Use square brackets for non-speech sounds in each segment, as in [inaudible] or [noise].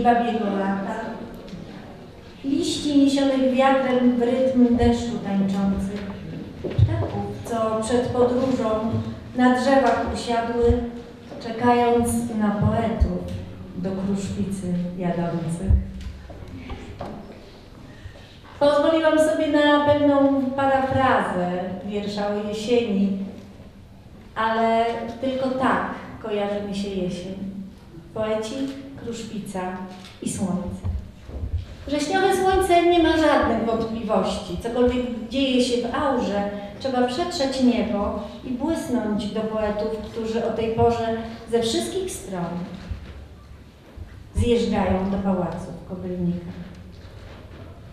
Jej babiego lata, liści niesionych wiatrem w rytm deszczu tańczących, ptaków, co przed podróżą na drzewach usiadły, czekając na poetów do kruszwicy jadących. Pozwoliłam sobie na pewną parafrazę wiersza o jesieni, ale tylko tak kojarzy mi się jesień. Poeci, kruszwica i słońce. Wrześniowe słońce nie ma żadnych wątpliwości. Cokolwiek dzieje się w aurze, trzeba przetrzeć niebo i błysnąć do poetów, którzy o tej porze ze wszystkich stron zjeżdżają do pałacu w Kobylnikach.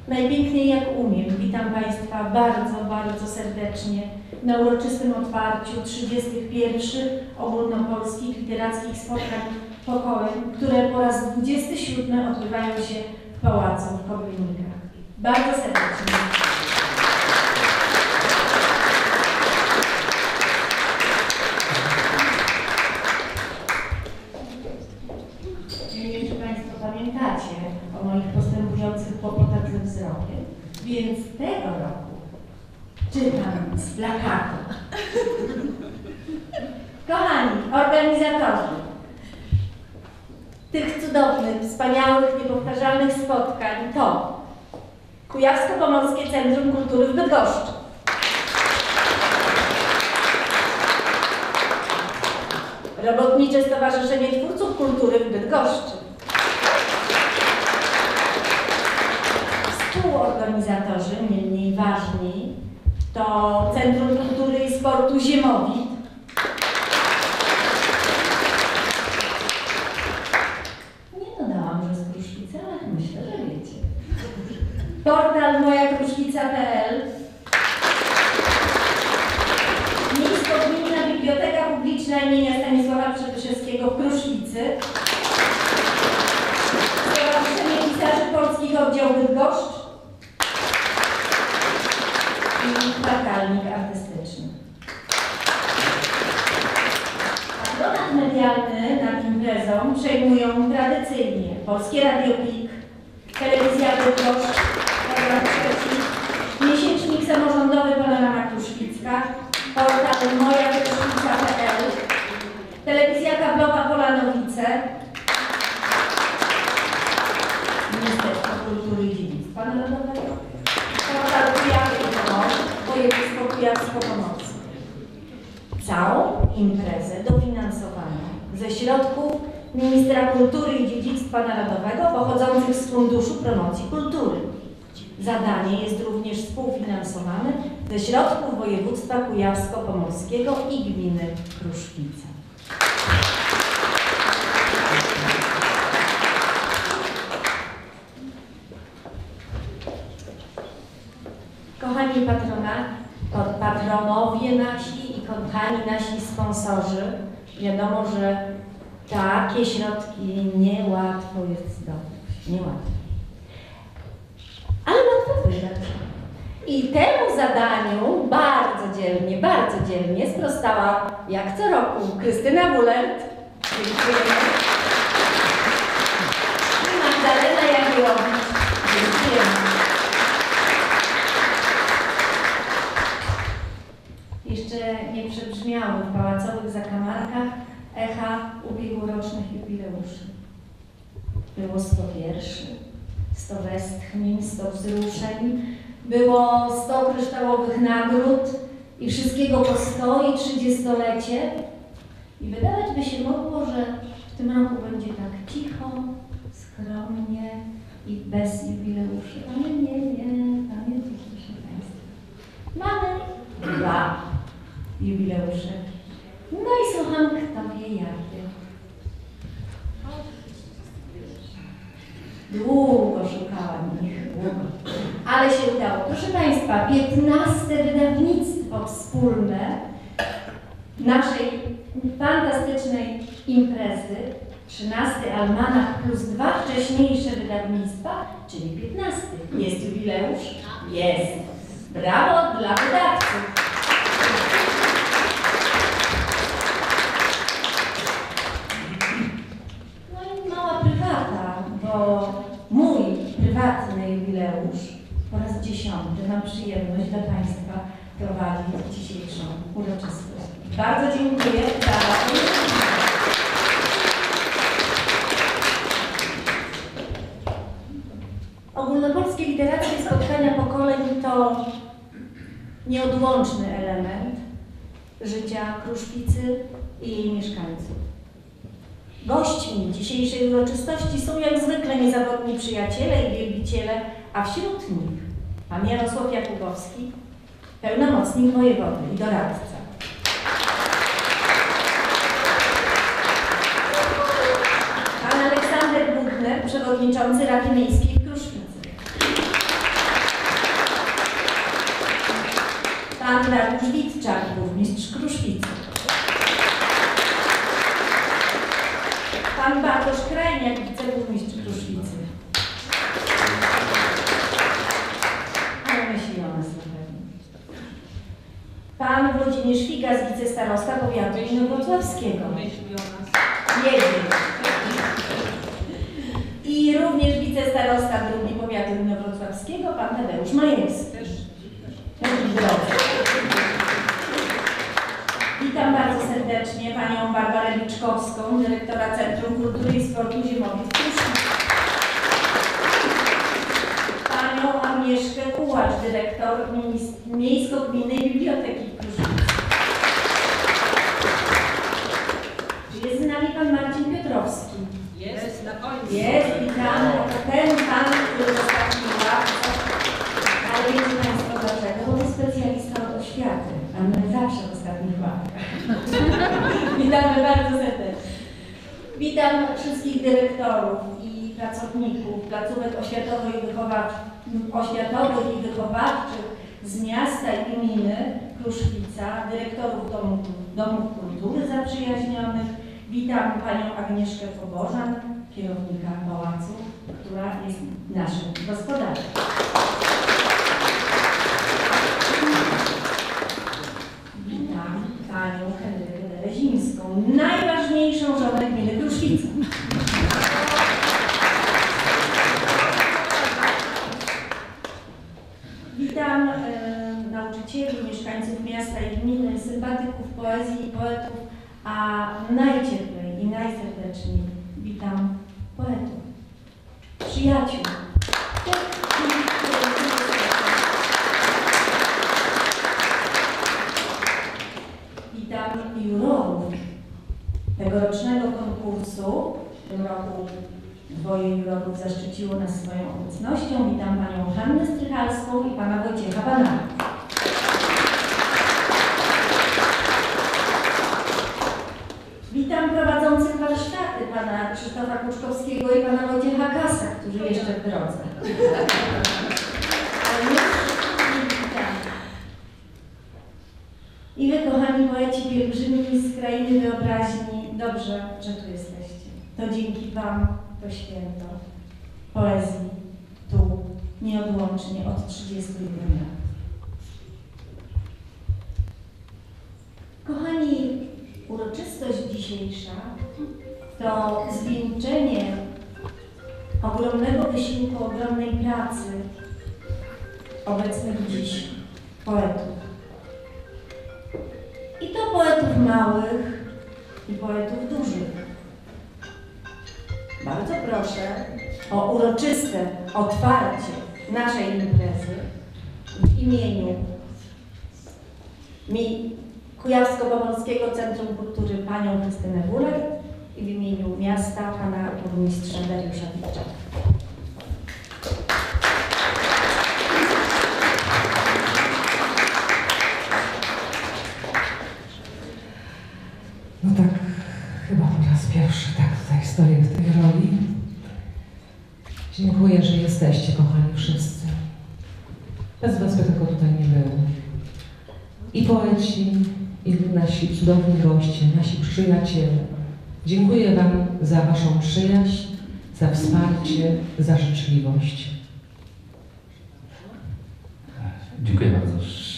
Najpiękniej jak umiem. Witam Państwa bardzo, bardzo serdecznie na uroczystym otwarciu 31 ogólnopolskich literackich spotkań pokoju, które po raz 27 odbywają się w Pałacu w Kobylnikach. Bardzo serdecznie. Nie wiem, czy Państwo pamiętacie o moich postępujących więc tego roku czytam z plakatu. Kochani, organizatorzy tych cudownych, wspaniałych, niepowtarzalnych spotkań to Kujawsko-Pomorskie Centrum Kultury w Bydgoszczy. Robotnicze Stowarzyszenie Twórców Kultury w Bydgoszczy. Współorganizatorzy, nie mniej ważni, to Centrum Kultury i Sportu Ziemowit. Nie dodałam, że z Kruszwicy, ale myślę, że wiecie. Portal mojakruszwica.pl Miejsko-Gminna Biblioteka Publiczna imienia Stanisława Przebyszewskiego w Kruszwicy. Stowarzyszenie Pisarzy Polskich Oddział Bydgoszcz i kwartalnik artystyczny. Patronat medialny nad imprezą przejmują tradycyjnie Polskie Radio PIK, Telewizja Bydgoszcz, Program Trzeci, Miesięcznik Samorządowy Panorama Kruszwicka, portal mojakruszwica.pl, Telewizja Kablowa Polanowice, Ministerstwo Kultury i Dziedzictwa Narodowego, portal Kujawy i Pomorz, województwo kujawsko-pomorskie. Całą imprezę dofinansowano ze środków Ministra Kultury i Dziedzictwa Narodowego pochodzących z Funduszu Promocji Kultury. Zadanie jest również współfinansowane ze środków województwa kujawsko-pomorskiego i gminy Kruszwica. Kochani patrona, pa- patronowie nasi i kochani nasi sponsorzy, wiadomo, że takie środki niełatwo jest zdobyć. Niełatwo. Ale łatwo wydać. I temu zadaniu bardzo dzielnie, bardzo dzielnie sprostała, jak co roku, Krystyna Bulert. Dziękujemy. I Magdalena Jagiełowicz. Dziękujemy. Jeszcze nie przebrzmiały w pałacowych zakamarkach echa ubiegłorocznych jubileuszy. Było sto wierszy, sto westchnień, sto wzruszeń, było sto kryształowych nagród i wszystkiego po sto i trzydziestolecie. I wydawać by się mogło, że w tym roku będzie tak cicho, skromnie i bez jubileuszy. Ale nie, nie, pamiętajcie, proszę Państwa. Mamy dwa jubileusze. No i słucham, kto wie jakie. Ale się udało. Proszę Państwa, 15 wydawnictwo wspólne naszej fantastycznej imprezy 13 almanach plus dwa wcześniejsze wydawnictwa, czyli 15. Jest jubileusz? Jest. Brawo dla wydawców. No i mała prywata, bo mój prywatny jubileusz po raz dziesiąty mam przyjemność dla Państwa prowadzić dzisiejszą uroczystość. Bardzo dziękuję Ogólnopolskie literackie spotkania pokoleń to nieodłączny element życia Kruszwicy i jej mieszkańców. Gośćmi dzisiejszej uroczystości są jak zwykle niezawodni przyjaciele i wielbiciele, a wśród nich pan Jarosław Jakubowski, pełnomocnik wojewody i doradca. Pan Aleksander Budner, przewodniczący Rady Miejskiej w Kruszwicy. Pan Dariusz Witczak, burmistrz Kruszwicy. Pan Bartosz Krajniak, wiceburmistrz Kruszwicy. Ale myśli o nas na pewno. Pan Włodzimierz Wicestarosta powiatu inowrocławskiego. Myśli o nas. Jedzie. I również wicestarosta drugi powiatu inowrocławskiego, pan Tadeusz Majewski. Też. Witam bardzo serdecznie panią Barbarę Liczkowską, dyrektora Centrum Kultury i Sportu Kruszwil. Panią Agnieszkę Kułacz, dyrektor Miejsko-Gminnej Biblioteki Kruszwicy. Czy jest z nami pan Marcin Piotrowski? jest na końcu. Jest, witamy. To ten pan, który ławce. Ale wiecie Państwo dlaczego? Bo to specjalista od oświaty, a my zawsze w ostatnich ławkach. [laughs] Witamy bardzo serdecznie. Witam wszystkich dyrektorów i pracowników placówek oświatowych i, wychowawczych, oświatowych i wychowawczych z miasta i gminy Kruszwica, dyrektorów domu, domów kultury zaprzyjaźnionych. Witam panią Agnieszkę Pobożan, kierownika pałacu, która jest naszym gospodarzem.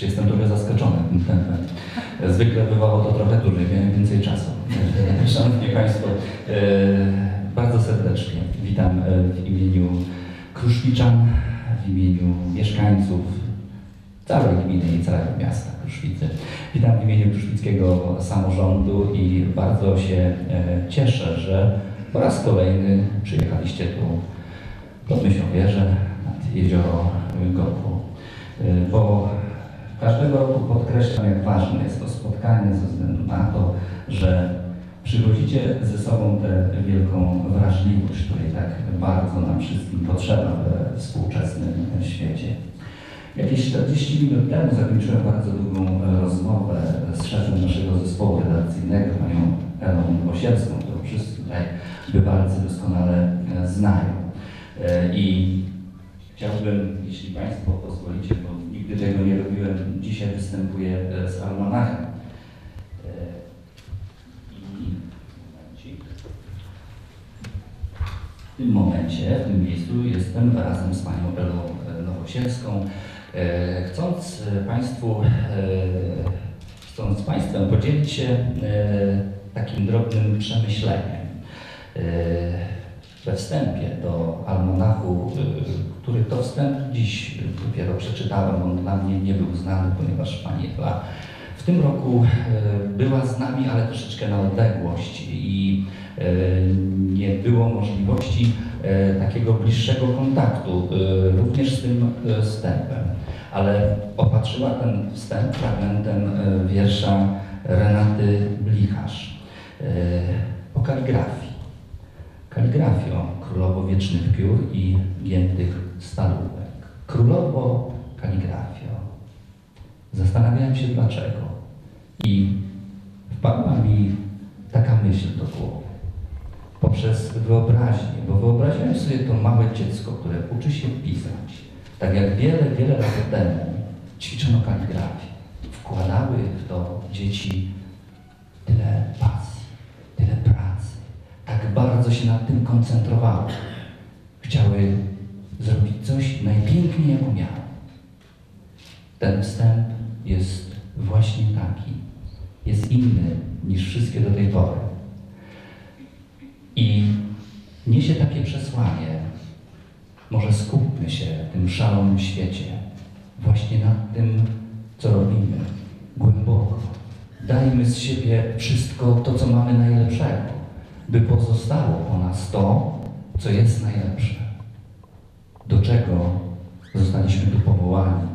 Jestem trochę zaskoczony tym tempem. Zwykle bywało to trochę dłużej, miałem więcej czasu. [laughs] Szanowni Państwo, e, bardzo serdecznie witam e, w imieniu Kruszwiczan, w imieniu mieszkańców całej gminy i całego miasta Kruszwicy. Witam w imieniu Kruszwickiego Samorządu i bardzo się e, cieszę, że po raz kolejny przyjechaliście tu pod Myślowieżę, nad jezioro Gopu. Bo każdego roku podkreślam, jak ważne jest to spotkanie ze względu na to, że przywozicie ze sobą tę wielką wrażliwość, której tak bardzo nam wszystkim potrzeba we współczesnym świecie. Jakieś 40 minut temu zakończyłem bardzo długą rozmowę z szefem naszego zespołu redakcyjnego, panią Elą Osielską, którą wszyscy tutaj bywalcy doskonale znają. E, I Chciałbym, jeśli Państwo pozwolicie, nigdy tego nie robiłem, dzisiaj występuję e, z almanachem. E, I. W tym momencie, w tym miejscu jestem razem z Panią Elą e, Nowosielską. E, Chcąc Państwu, chcąc Państwem podzielić się takim drobnym przemyśleniem. We wstępie do almanachu, y, który to wstęp dziś dopiero przeczytałem, on dla mnie nie był znany, ponieważ pani Ela w tym roku y, była z nami, ale troszeczkę na odległość i y, nie było możliwości takiego bliższego kontaktu również z tym wstępem. Ale opatrzyła ten wstęp fragmentem wiersza Renaty Blicharz o kaligrafii. Kaligrafio, królowo wiecznych piór i giętych stalówek. Królowo kaligrafio. Zastanawiałem się dlaczego. I wpadła mi taka myśl do głowy. Poprzez wyobraźnię, bo wyobraziłem sobie to małe dziecko, które uczy się pisać. Tak jak wiele, wiele lat temu ćwiczono kaligrafię. Wkładały w to dzieci tyle pasji, tyle pracy tak bardzo się nad tym koncentrowały. Chciały zrobić coś najpiękniej, jak umiały. Ten wstęp jest właśnie taki. Jest inny niż wszystkie do tej pory. I niesie takie przesłanie. Może skupmy się w tym szalonym świecie właśnie nad tym, co robimy, głęboko. Dajmy z siebie wszystko to, co mamy najlepszego by pozostało po nas to, co jest najlepsze. Do czego zostaliśmy tu powołani?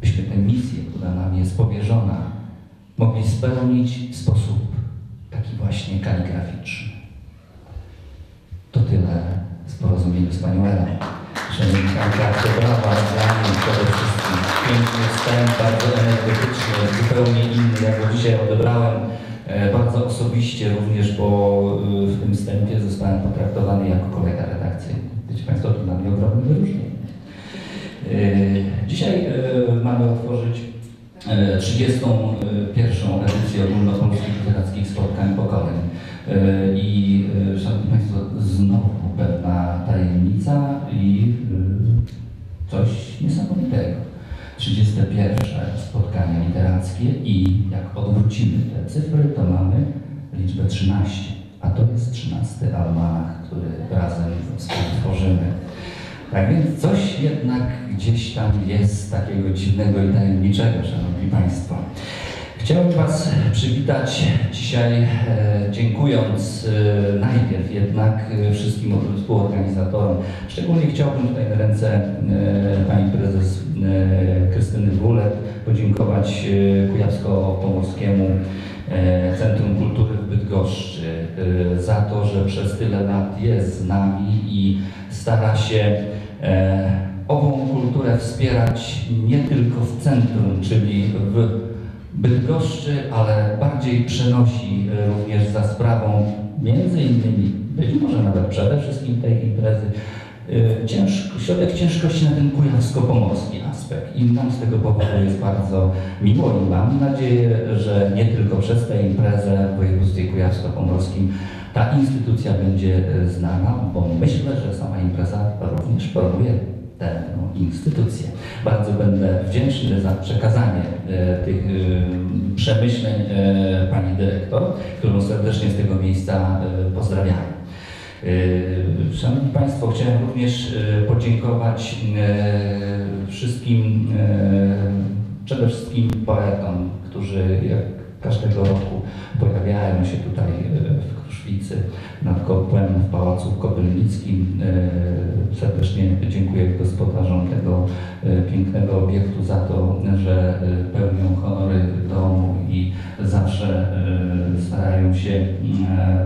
Byśmy tę misję, która nam jest powierzona, mogli spełnić w sposób taki właśnie kaligraficzny. To tyle z porozumienia z Panią Elą. Szanowni Państwo, brawa dla mnie przede wszystkim. Piękny wstęp, bardzo energetyczny, zupełnie inny, jak go dzisiaj odebrałem. E, Bardzo osobiście również, bo y, w tym wstępie zostałem potraktowany jako kolega redakcyjny. Wiecie Państwo, to dla mnie ogromne wyróżnienie. E, Dzisiaj e, mamy otworzyć e, 31. edycję ogólnopolskich literackich spotkań pokoleń. E, I e, Szanowni Państwo, znowu 31 spotkania literackie i jak odwrócimy te cyfry, to mamy liczbę 13, a to jest 13 almanach, który razem współtworzymy. Tak więc coś jednak gdzieś tam jest takiego dziwnego i tajemniczego, Szanowni Państwo. Chciałbym Was przywitać dzisiaj, e, dziękując e, najpierw jednak e, wszystkim współorganizatorom. Szczególnie chciałbym tutaj na ręce Pani Prezes Krystyny Wulet podziękować Kujawsko-Pomorskiemu Centrum Kultury w Bydgoszczy za to, że przez tyle lat jest z nami i stara się ową kulturę wspierać nie tylko w centrum, czyli w Bydgoszczy, ale bardziej przenosi e, również za sprawą między innymi, być może nawet przede wszystkim tej imprezy, e, ciężko, środek ciężkości na ten kujawsko-pomorski aspekt. I nam z tego powodu jest bardzo miło i mam nadzieję, że nie tylko przez tę imprezę w województwie kujawsko-pomorskim ta instytucja będzie e, znana, bo myślę, że sama impreza również promuje tę no, instytucję. Bardzo będę wdzięczny za przekazanie e, tych e, przemyśleń e, pani dyrektor, którą serdecznie z tego miejsca pozdrawiam. Szanowni Państwo, chciałem również podziękować wszystkim, przede wszystkim poetom, którzy jak każdego roku pojawiają się tutaj w Kruszwicy nad kopłem w Pałacu Kopylnickim. E, Serdecznie dziękuję gospodarzom tego e, pięknego obiektu za to, że e, pełnią honory domu i zawsze starają się,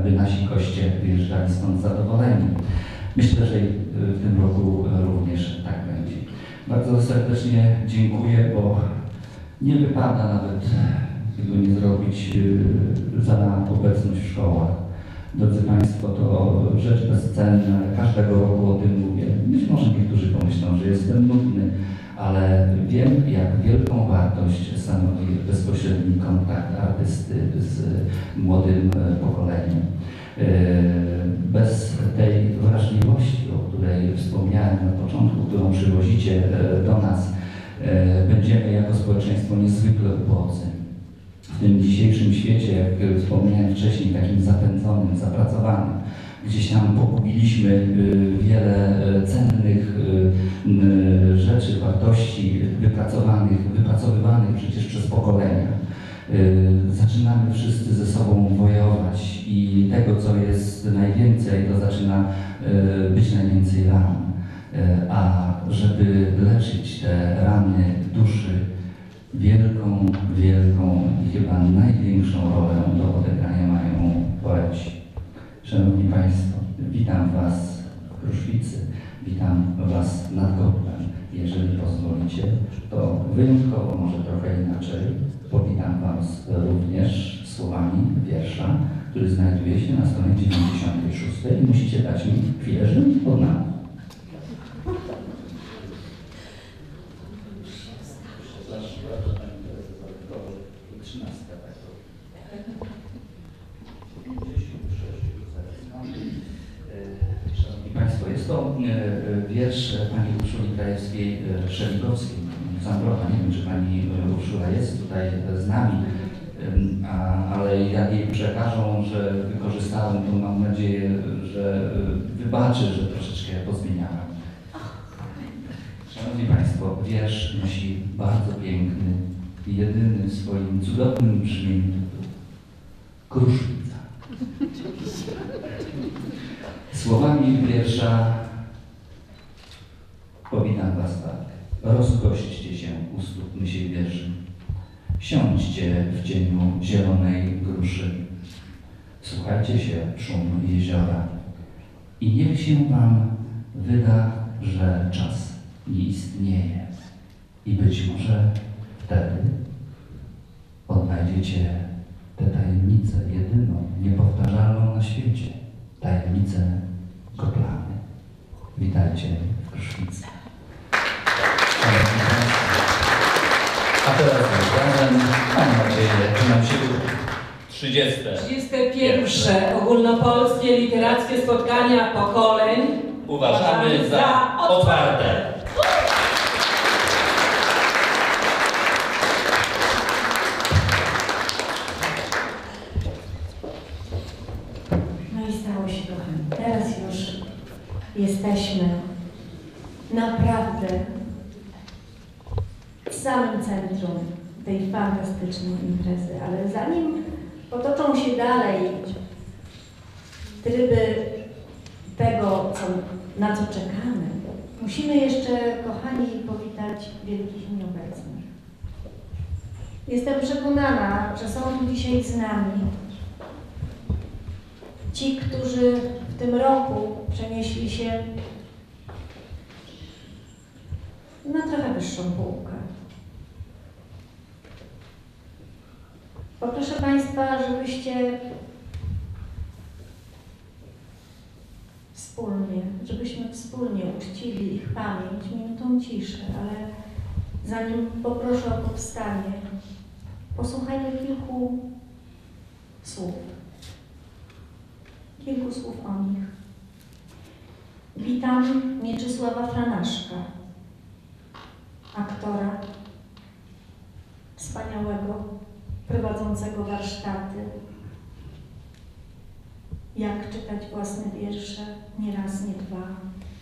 by nasi goście wyjeżdżali stąd zadowoleni. Myślę, że w tym roku również tak będzie. Bardzo serdecznie dziękuję, bo nie wypada nawet tego nie zrobić za obecność w szkołach. Drodzy Państwo, to rzecz bezcenna, każdego roku o tym mówię. Być może niektórzy pomyślą, że jestem nudny, ale wiem, jak wielką wartość stanowi bezpośredni kontakt artysty z młodym e, pokoleniem. E, Bez tej wrażliwości, o której wspomniałem na początku, którą przywozicie e, do nas, będziemy jako społeczeństwo niezwykle ubodzy. W tym dzisiejszym świecie, jak wspomniałem wcześniej, takim zapędzonym, zapracowanym, gdzieś tam pogubiliśmy y, wiele y, cennych y, rzeczy, wartości wypracowanych, wypracowywanych przecież przez pokolenia. Zaczynamy wszyscy ze sobą wojować i tego, co jest najwięcej, to zaczyna być najwięcej ran. A żeby leczyć te rany duszy, wielką, wielką i chyba największą rolę do odegrania mają poeci. Szanowni Państwo, witam Was w Kruszwicy, witam Was nad Kotlem. Jeżeli pozwolicie, to wyjątkowo, może trochę inaczej, powitam Was również słowami wiersza, który znajduje się na stronie 96 i musicie dać mi chwilę, żebym poznał. To e, wiersz pani Urszuli Krajewskiej e, Szeligowskiej, Zambrowa. Nie wiem, czy pani e, Urszula jest tutaj z nami, ale jak jej przekażą, że wykorzystałem, to mam nadzieję, że e, wybaczy, że troszeczkę pozmieniałem. Szanowni Państwo, wiersz nosi bardzo piękny jedyny w swoim cudownym brzmieniu Kruszwica. Słowami wiersza powitam Was tak. Rozgośćcie się u stóp wierzy. Siądźcie w cieniu zielonej gruszy. Słuchajcie się szum jeziora. I niech się Wam wyda, że czas nie istnieje. I być może wtedy odnajdziecie tę tajemnicę jedyną, niepowtarzalną na świecie. Tajemnicę Kotlany. Witajcie w Kruszwicy. A teraz razem, mam nadzieję, że nam się uda. 30. 31. Ogólnopolskie literackie spotkania pokoleń Uważamy za otwarte. No i stało się kochani. Teraz już jesteśmy naprawdę w samym centrum tej fantastycznej imprezy, ale zanim potoczą się dalej tryby tego, co, na co czekamy, musimy jeszcze, kochani, powitać wielkich nieobecnych. Jestem przekonana, że są tu dzisiaj z nami ci, którzy w tym roku przenieśli się na trochę wyższą półkę. Poproszę Państwa, żebyście wspólnie, żebyśmy wspólnie uczcili ich pamięć minutą ciszy, ale Zanim poproszę o powstanie, posłuchajmy kilku słów. Kilku słów o nich. Witam Mieczysława Franaszka, aktora wspaniałego, prowadzącego warsztaty, jak czytać własne wiersze, nie raz, nie dwa,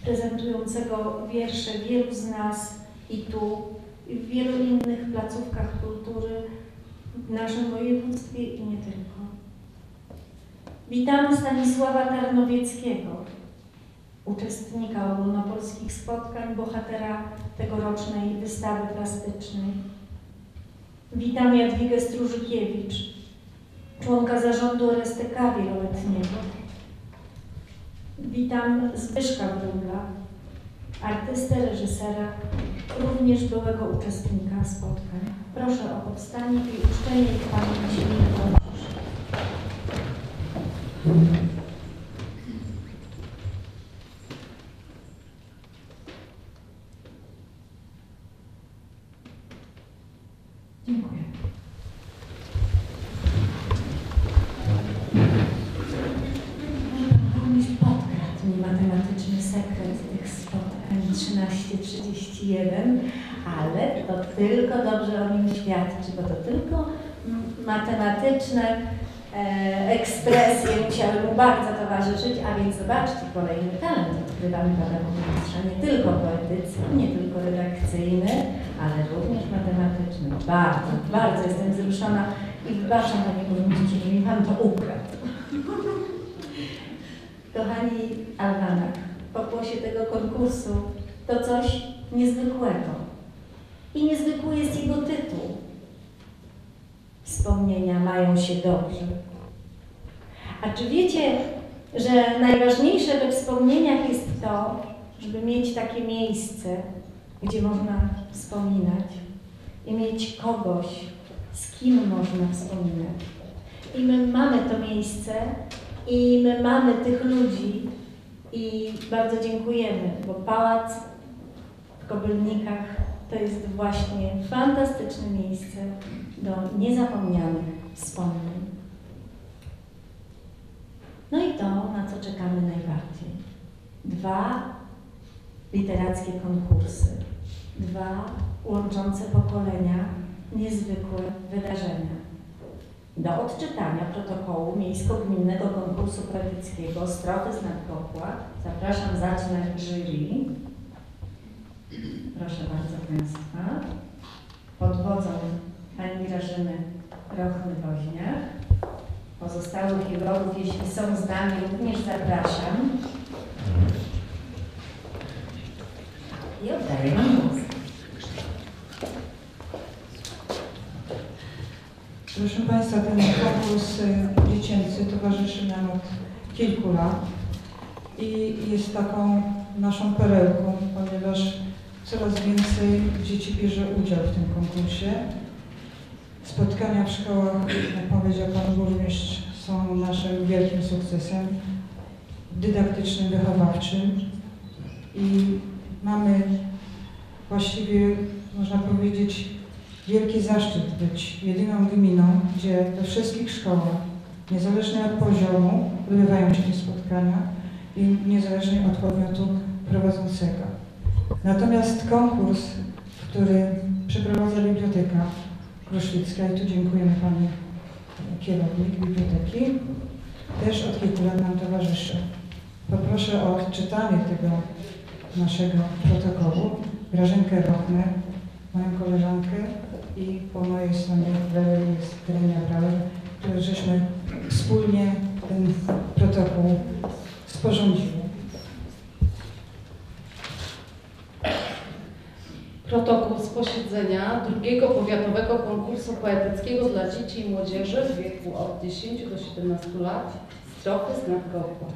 prezentującego wiersze wielu z nas i tu, i w wielu innych placówkach kultury w naszym województwie i nie tylko. Witamy Stanisława Tarnowieckiego, uczestnika ogólnopolskich spotkań, bohatera tegorocznej wystawy plastycznej. Witam Jadwigę Strużykiewicz, członka zarządu RSTK wieloletniego. Witam Zbyszka Wróbla, artystę, reżysera, również byłego uczestnika spotkań. Proszę o powstanie i uczczenie pamięci minutą ciszy. 13.31, ale to tylko dobrze o nim świadczy, bo to tylko mm, matematyczne e, ekspresje musiały mu bardzo towarzyszyć, a więc zobaczcie, kolejny talent odkrywamy pana burmistrza, nie tylko poetycki, nie tylko redakcyjny, ale również matematyczny. Bardzo, bardzo jestem wzruszona i wybaczam panie burmistrzu, że mi pan to ukradł. Kochani Albanak, pokłosie tego konkursu to coś niezwykłego. I niezwykły jest jego tytuł. Wspomnienia mają się dobrze. A czy wiecie, że najważniejsze we wspomnieniach jest to, żeby mieć takie miejsce, gdzie można wspominać i mieć kogoś, z kim można wspominać. I my mamy to miejsce i my mamy tych ludzi i bardzo dziękujemy, bo pałac Kobylnikach to jest właśnie fantastyczne miejsce do niezapomnianych wspomnień. No i to, na co czekamy najbardziej. Dwa literackie konkursy, dwa łączące pokolenia, niezwykłe wydarzenia. Do odczytania protokołu Miejsko-Gminnego Konkursu Poetyckiego Strofy z Nadkopła zapraszam, zacznę jury. Proszę bardzo Państwa. Pod wodzą Pani Grażyny Rochny-Woźniak. Pozostałych jurorów, jeśli są z nami, również zapraszam. I oddaję Wam głos. Proszę Państwa, ten konkurs y, dziecięcy towarzyszy nam od kilku lat i jest taką naszą perełką, ponieważ coraz więcej dzieci bierze udział w tym konkursie. Spotkania w szkołach, jak powiedział Pan Burmistrz, są naszym wielkim sukcesem dydaktycznym, wychowawczym i mamy właściwie, można powiedzieć, wielki zaszczyt być jedyną gminą, gdzie we wszystkich szkołach, niezależnie od poziomu, odbywają się te spotkania i niezależnie od podmiotu prowadzącego. Natomiast konkurs, który przeprowadza Biblioteka Kruszwicka, i tu dziękujemy Pani kierownik biblioteki, też od kilku lat nam towarzyszy. Poproszę o odczytanie tego naszego protokołu Grażynkę Rochner, moją koleżankę i po mojej stronie w lewej jest Grenia Brauer, które żeśmy wspólnie ten protokół sporządzili. Protokół z posiedzenia drugiego powiatowego konkursu poetyckiego dla dzieci i młodzieży w wieku od 10 do 17 lat Strofy z Nadkopła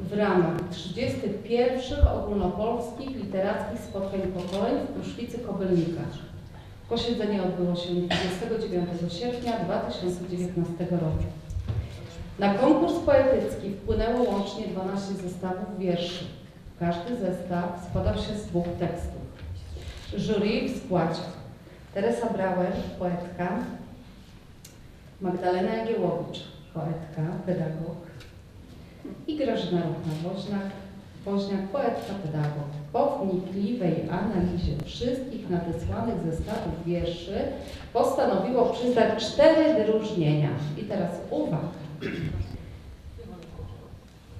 w ramach 31 ogólnopolskich literackich spotkań pokoleń w Kruszwicy Kobylnikach. Posiedzenie odbyło się 29 sierpnia 2019 roku. Na konkurs poetycki wpłynęło łącznie 12 zestawów wierszy. Każdy zestaw składał się z dwóch tekstów. Jury w składzie Brauer, poetka, Magdalena Jagiełowicz, poetka, pedagog i Grażyna Ruchna-Woźniak, Woźniak, poetka, pedagog. Po wnikliwej analizie wszystkich nadesłanych zestawów wierszy postanowiło przyznać cztery wyróżnienia. I teraz uwaga.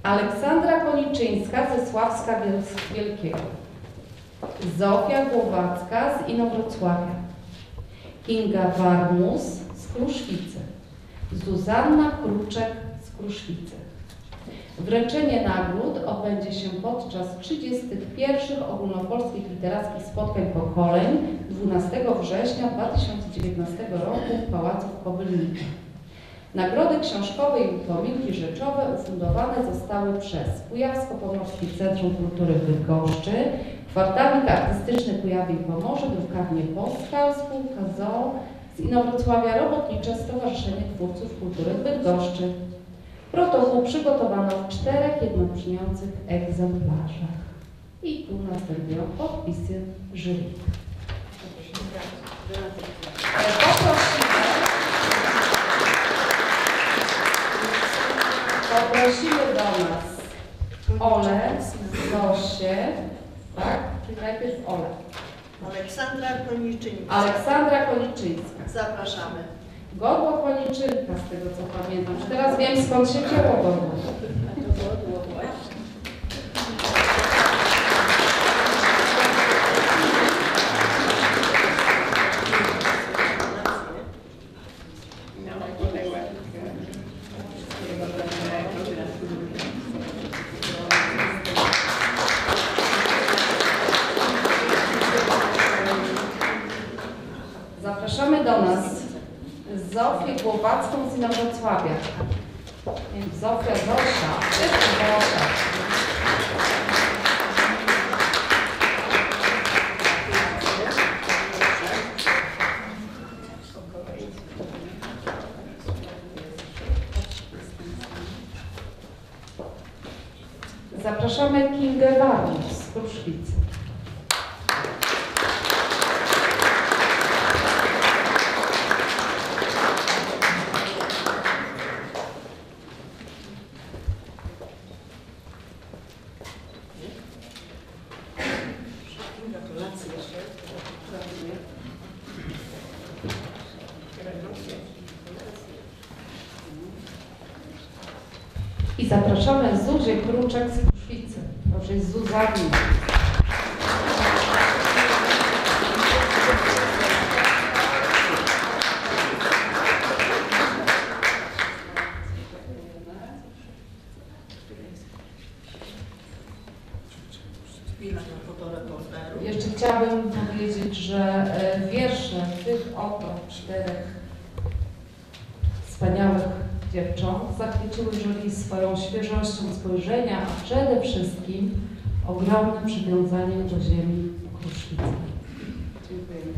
Aleksandra Koniczyńska ze Sławska Wiel- Wielkiego. Zofia Głowacka z Inowrocławia. Kinga Warmus z Kruszwicy. Zuzanna Kruczek z Kruszwicy. Wręczenie nagród odbędzie się podczas 31. ogólnopolskich literackich spotkań pokoleń 12 września 2019 roku w Pałacu w Kobylnikach. Nagrody książkowe i upomnienki rzeczowe ufundowane zostały przez Kujawsko-Pomorskie Centrum Kultury w Bydgoszczy, Kwartałik Artystyczny Kujawy i Pomorze, Drukarnie Polska, Spółka ZOO z Inowrocławia Robotnicze Stowarzyszenie Twórców Kultury w Bydgoszczy. Protokół przygotowano w czterech jednobrzmiących egzemplarzach. I tu następują podpisy jury. Poprosimy, poprosimy do nas Ole, Zosię, tak? Czyli najpierw Ole. Aleksandra Koniczyńska. Aleksandra Koniczyńska. Zapraszamy. Godło Koniczynka, z tego co pamiętam. Już teraz wiem skąd się wzięło godło. Zapraszamy do nas Zofię Głowacką z Inowrocławia. Więc Zofia, Zosia, też Zosia. Zapraszamy Kingę Warmus z Kruszwicy. Gratulacje jeszcze. Gratuluję. I zapraszamy Zuzię Kruczek z Kruszwicy. Proszę jest Zuzanna. Spojrzenia, a przede wszystkim ogromnym przywiązaniem do ziemi Kruszwicy. Dziękujemy.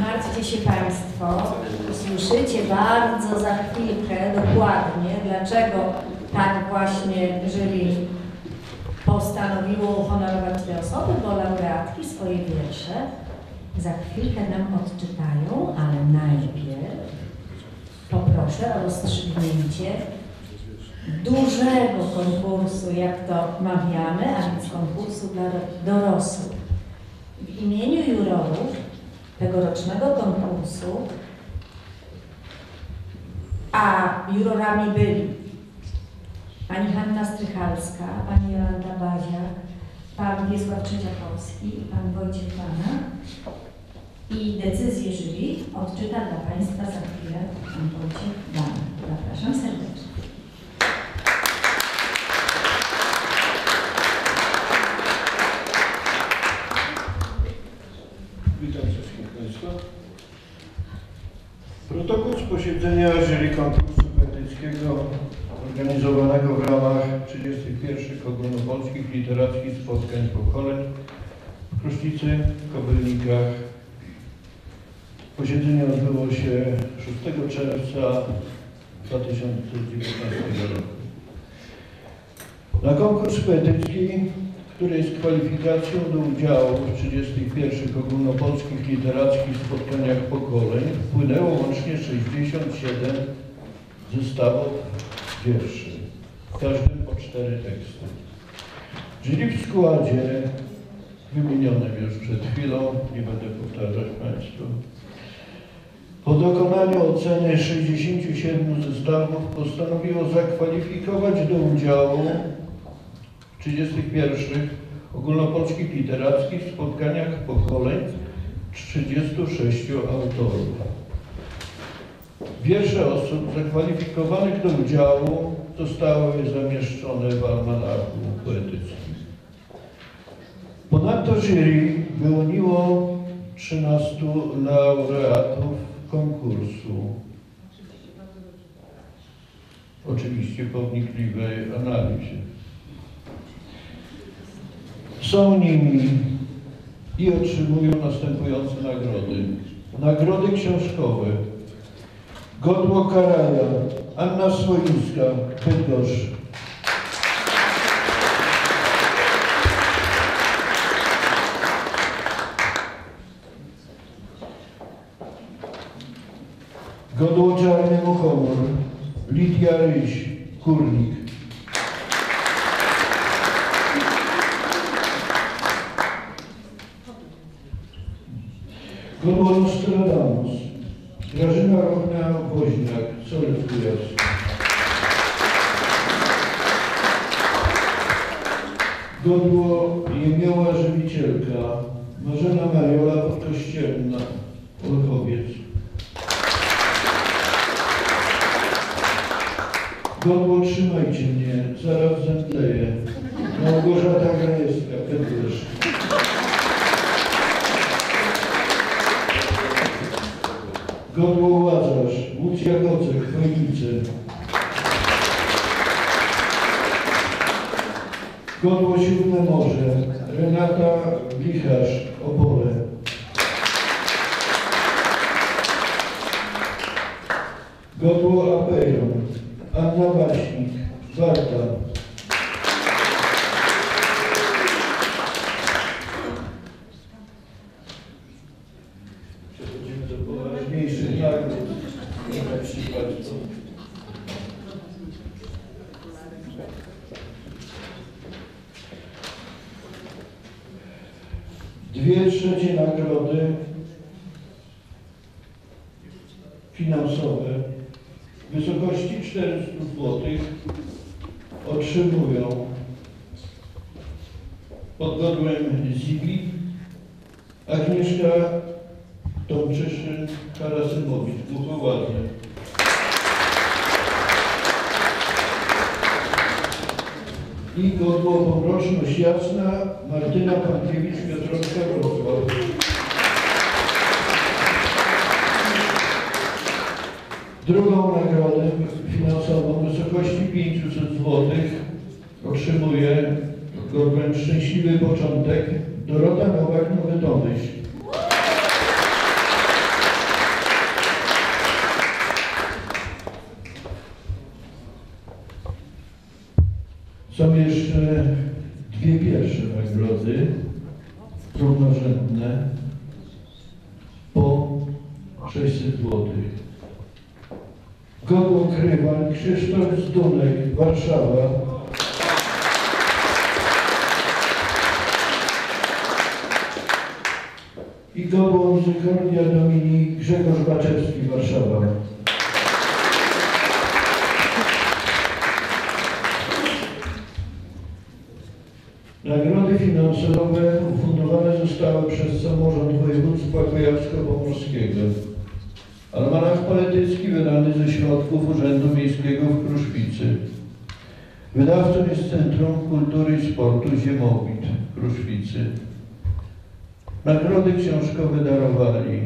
Martwcie się Państwo, usłyszycie bardzo za chwilkę dokładnie, dlaczego tak właśnie jury postanowiło uhonorować te osoby, bo laureatki swoje wiersze za chwilkę nam odczytają, ale najpierw poproszę o rozstrzygnięcie dużego konkursu, jak to mawiamy, a więc konkursu dla dorosłych. W imieniu jurorów tegorocznego konkursu, a jurorami byli pani Hanna Strychalska, pani Jolanta Baziak, pan Wiesław Trzeciakowski i pan Wojciech Pana. I decyzję jury odczyta dla Państwa za chwilę pan Wojciech Pana. Zapraszam serdecznie. Witam wszystkich Państwa. Protokół z posiedzenia jury konkursu poetyckiego organizowanego w ramach 31 ogólnopolskich literackich spotkań pokoleń w Kruszwicy, Kobylnikach Posiedzenie odbyło się 6 czerwca 2019 roku. Na konkurs poetycki, który jest kwalifikacją do udziału w 31 ogólnopolskich literackich spotkaniach pokoleń, wpłynęło łącznie 67 zestawów wierszy, w każdym po cztery teksty. Jury w składzie, wymienionym już przed chwilą, nie będę powtarzać Państwu, po dokonaniu oceny 67 zestawów postanowiło zakwalifikować do udziału w 31 ogólnopolskich literackich spotkaniach pokoleń 36 autorów. Wiersze osób zakwalifikowanych do udziału zostały zamieszczone w almanachu poetyckim. Ponadto jury wyłoniło 13 laureatów konkursu. Oczywiście po wnikliwej analizie. Są nimi i otrzymują następujące nagrody. Nagrody książkowe. Godło Karaja, Anna Słoińska, Bydgoszcz. Godło Czarny Muchomor, Lidia Ryś, Kurnik. Godło Nostradamus, Grażyna Rochna-Woźniak, Solec Kujawski. Godło Jemioła Żywicielka, Marzena Mariola Podkościelna, Olchowiec. Godło trzymajcie mnie, zaraz zemdleję. Małgorzata Grajewska, Bydgoszcz. Godło Łazarz, Łódź Jagodzek, Chojnice. Godło Siódme Morze, Renata Wicharz, Opole. Godło Apeiron, Anna Waśnik, Warta. Przechodzimy do poważniejszych nagród. Na przykład to Dwie trzecie nagrody finansowe w wysokości 400 zł otrzymują pod godłem Zibi Agnieszka Tomczyszyn Karasymowicz, Głuchoładny. I godło Pomroczność Jasna Martyna Pankiewicz Piotrowska Wrocław. Drugą nagrodę finansową w wysokości 500 zł otrzymuje godłem Szczęśliwy Początek Dorota Nowak-Nowy Tomyśl. Są jeszcze dwie pierwsze nagrody równorzędne po 600 zł. Godło Krywań, Krzysztof Zdunek, Warszawa. I godło Mizykordia Dominik Grzegorz Baczewski, Warszawa. Nagrody finansowe ufundowane zostały przez samorząd województwa kujawsko-pomorskiego. Almanach poetycki wydany ze środków Urzędu Miejskiego w Kruszwicy. Wydawcą jest Centrum Kultury i Sportu Ziemowit w Kruszwicy. Nagrody książkowe darowali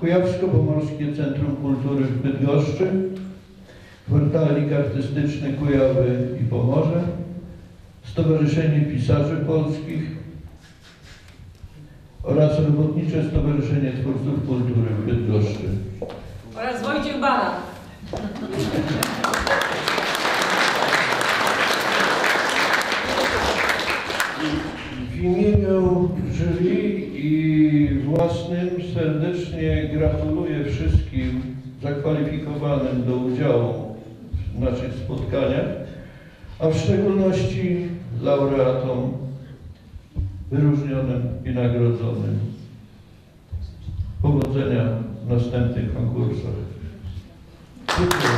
Kujawsko-Pomorskie Centrum Kultury w Bydgoszczy, Kwartalik Artystyczny Kujawy i Pomorze, Stowarzyszenie Pisarzy Polskich, oraz Robotnicze Stowarzyszenie Twórców Kultury w Bydgoszczy. Oraz Wojciech Bara. W imieniu jury i własnym serdecznie gratuluję wszystkim zakwalifikowanym do udziału w naszych spotkaniach, a w szczególności laureatom wyróżnionym i nagrodzonym. Powodzenia następnych konkursach. Dziękuję.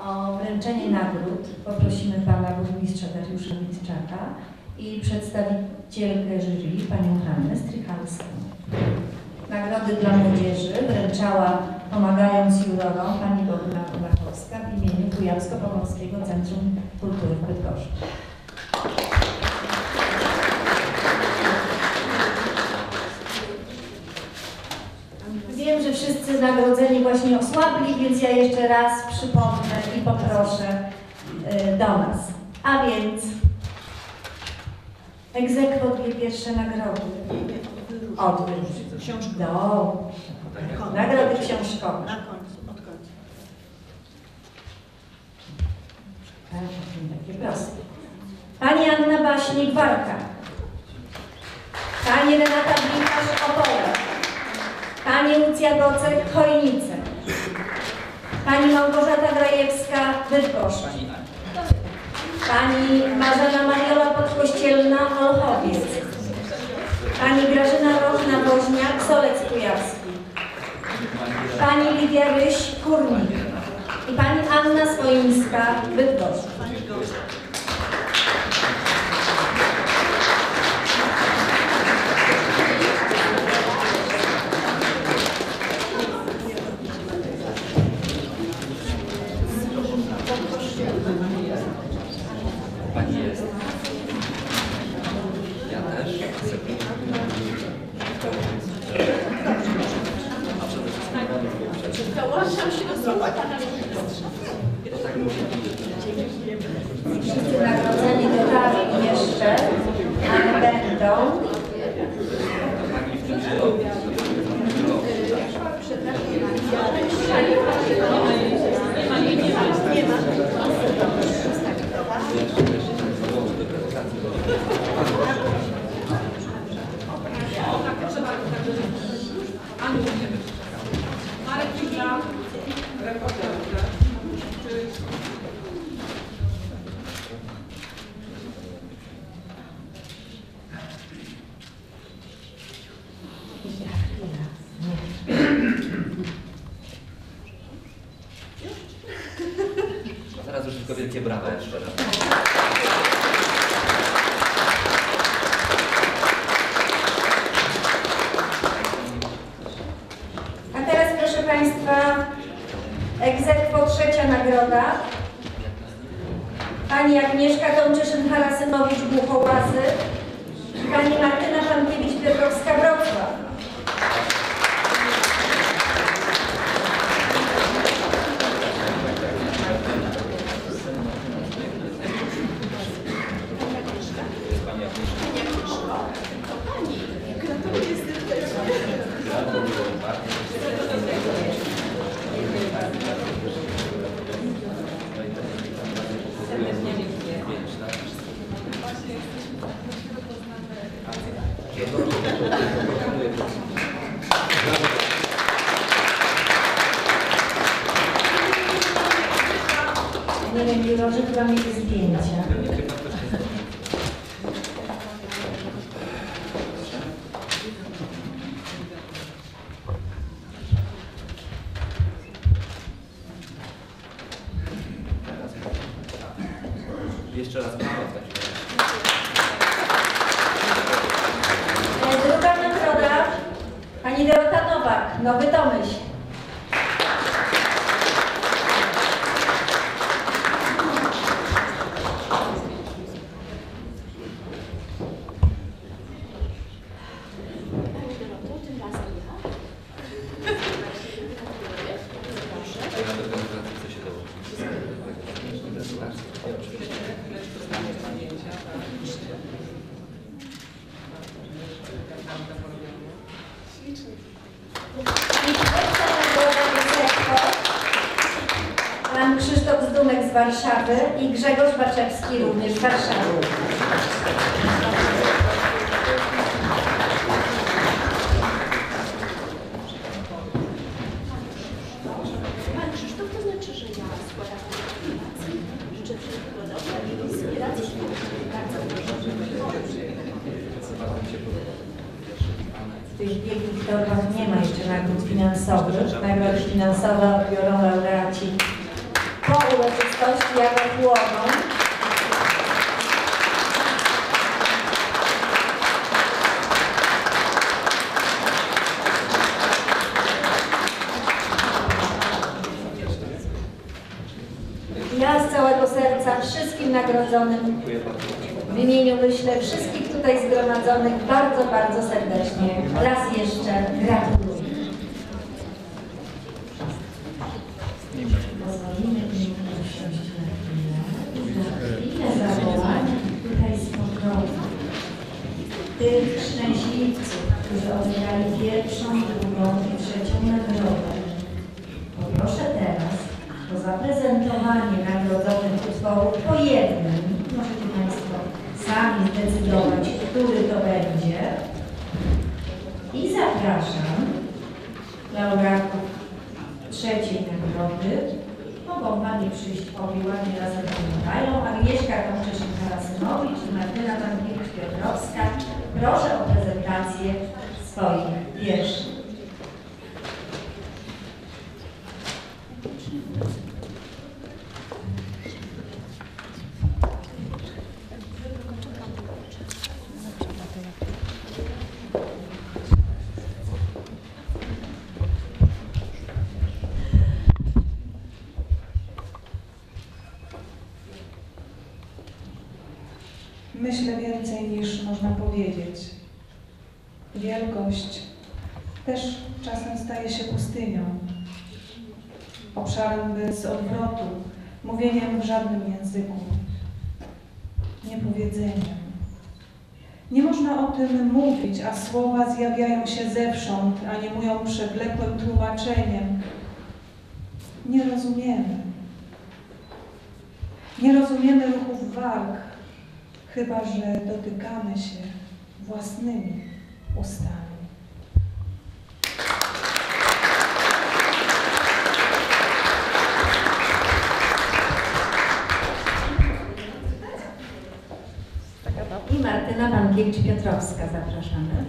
O wręczenie nagród poprosimy pana burmistrza Dariusza Witczaka i przedstawicielkę jury, panią Hannę Strychalską. Nagrody dla młodzieży wręczała, pomagając jurorom, pani Bogna Olachowska w imieniu Kujawsko-Pomorskiego Centrum Kultury w Bydgoszczy. Wiem, że wszyscy nagrodzeni właśnie osłabli, więc ja jeszcze raz przypomnę i poproszę y, do nas. A więc egzekwo dwie pierwsze nagrody. Od Książka. do nagrody książkowe. Na końcu, od końca. Tak, Takie proste. Pani Anna Baśnik-Warka. Pani Renata Blinkarz-Opole. Pani Lucja Gocek-Chojnice. Pani Małgorzata Grajewska, Bydgoszcz. Pani Marzena Mariola Podkościelna, Olchowiec. Pani Grażyna Rożna-Woźniak, Solec Kujawski. Pani Lidia Ryś, Kurnik. I Pani Anna Swoińska, nagrodzeni dotarli jeszcze, będą. people. [laughs] swoich wierszy. Myślę więcej niż można powiedzieć. Wielkość też czasem staje się pustynią, obszarem bez odwrotu, mówieniem w żadnym języku, niepowiedzeniem. Nie można o tym mówić, a słowa zjawiają się zewsząd, animują przewlekłym tłumaczeniem. Nie rozumiemy. Nie rozumiemy ruchów walk, chyba że dotykamy się własnymi ustami. Martyna Mankiewicz-Piotrowska zapraszamy.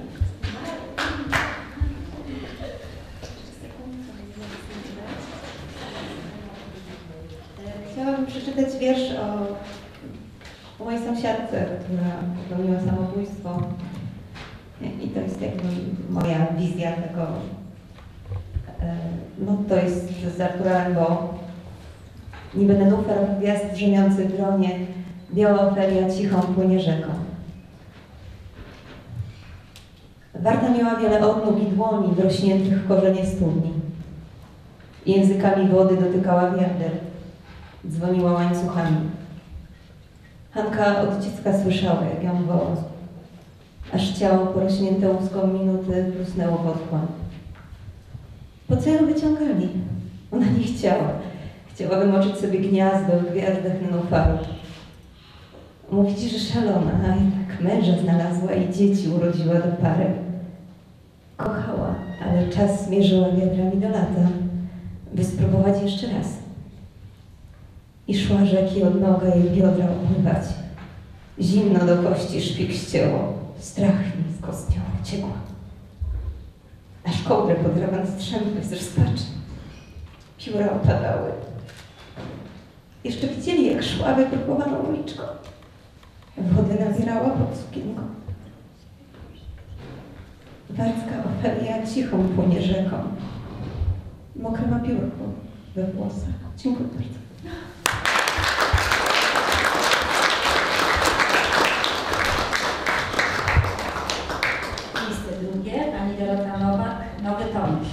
Chciałabym przeczytać wiersz o, o mojej sąsiadce, która popełniła samobójstwo. I to jest jakby moja wizja tego. e, No to jest z Artura Rimbaud. Niby nenufer gwiazd drzemiący w gronie, biała Ofelia cichą płynie rzeką. Warta miała wiele odnóg i dłoni wrośniętych w korzenie studni. Językami wody dotykała wiader, dzwoniła łańcuchami. Hanka od dziecka słyszała, jak ją woła, aż ciało porośnięte łuską minuty prusnęło w otchłań. Po co ją wyciągali? Ona nie chciała. Chciała wymoczyć sobie gniazdo w gwiazdach nenufarów. Mówić, że szalona, a jednak męża znalazła i dzieci urodziła do pary. Kochała, ale czas zmierzyła wiadrami do lata, by spróbować jeszcze raz. I szła rzeki od noga jej biodra opływać. Zimno do kości szpik ścięło, strach mi z kostnią uciekła. Aż kołdrę pod rawan strzępły z rozpaczy. Pióra opadały. Jeszcze widzieli, jak szła wygrupowaną uliczką. Wodę nabierała pod sukienką. Warcka Ofelia cichą płynie rzeką. Mokre ma we włosach. Dziękuję bardzo. Miejsce drugie, pani Dorota Nowak, Nowy Tomś.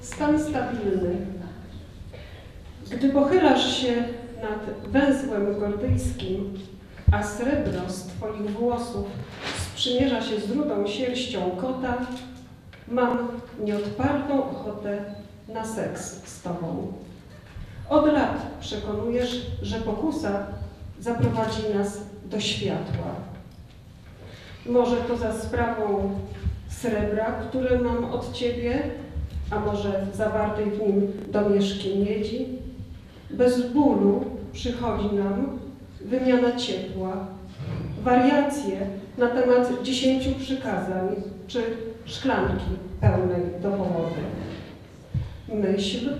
Stan stabilny. Gdy pochylasz się nad węzłem gordyjskim, a srebro z Twoich włosów sprzymierza się z rudą sierścią kota, mam nieodpartą ochotę na seks z Tobą. Od lat przekonujesz, że pokusa zaprowadzi nas do światła. Może to za sprawą srebra, które mam od Ciebie, a może zawartej w nim domieszki miedzi. Bez bólu przychodzi nam wymiana ciepła, wariacje na temat dziesięciu przykazań czy szklanki pełnej do połowy. Myśl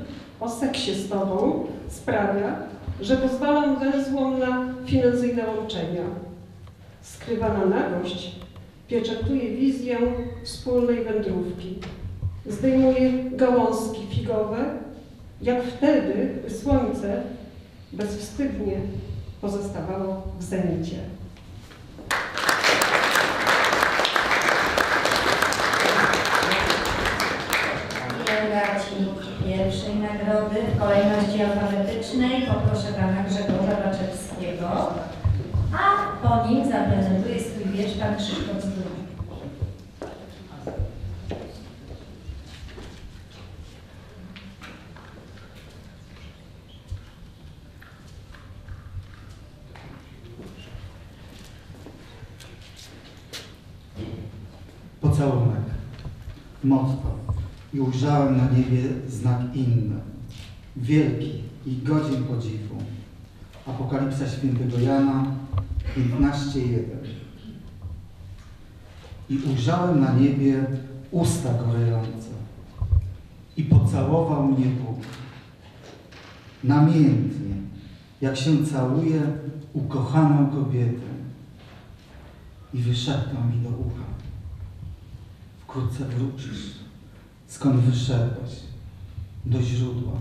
o seksie z Tobą sprawia, że pozwalam węzłom na finezyjne łączenia. Skrywana nagość pieczętuje wizję wspólnej wędrówki. Zdejmuje gałązki figowe, jak wtedy, słońce bezwstydnie pozostawało w zenicie. Pierwszej nagrody w kolejności alfabetycznej poproszę pana Grzegorza Baczewskiego, a po nim zaprezentuje swój wiersz pan Krzysztof Zdrój. Pocałunek. Motto. I ujrzałem na niebie znak inny, wielki i godzin podziwu. Apokalipsa świętego Jana 15:1. I ujrzałem na niebie usta gorejące. I pocałował mnie Bóg. Namiętnie, jak się całuje ukochaną kobietę. I wyszeptał mi do ucha. Wkrótce wrócisz, skąd wyszedłeś, do źródła.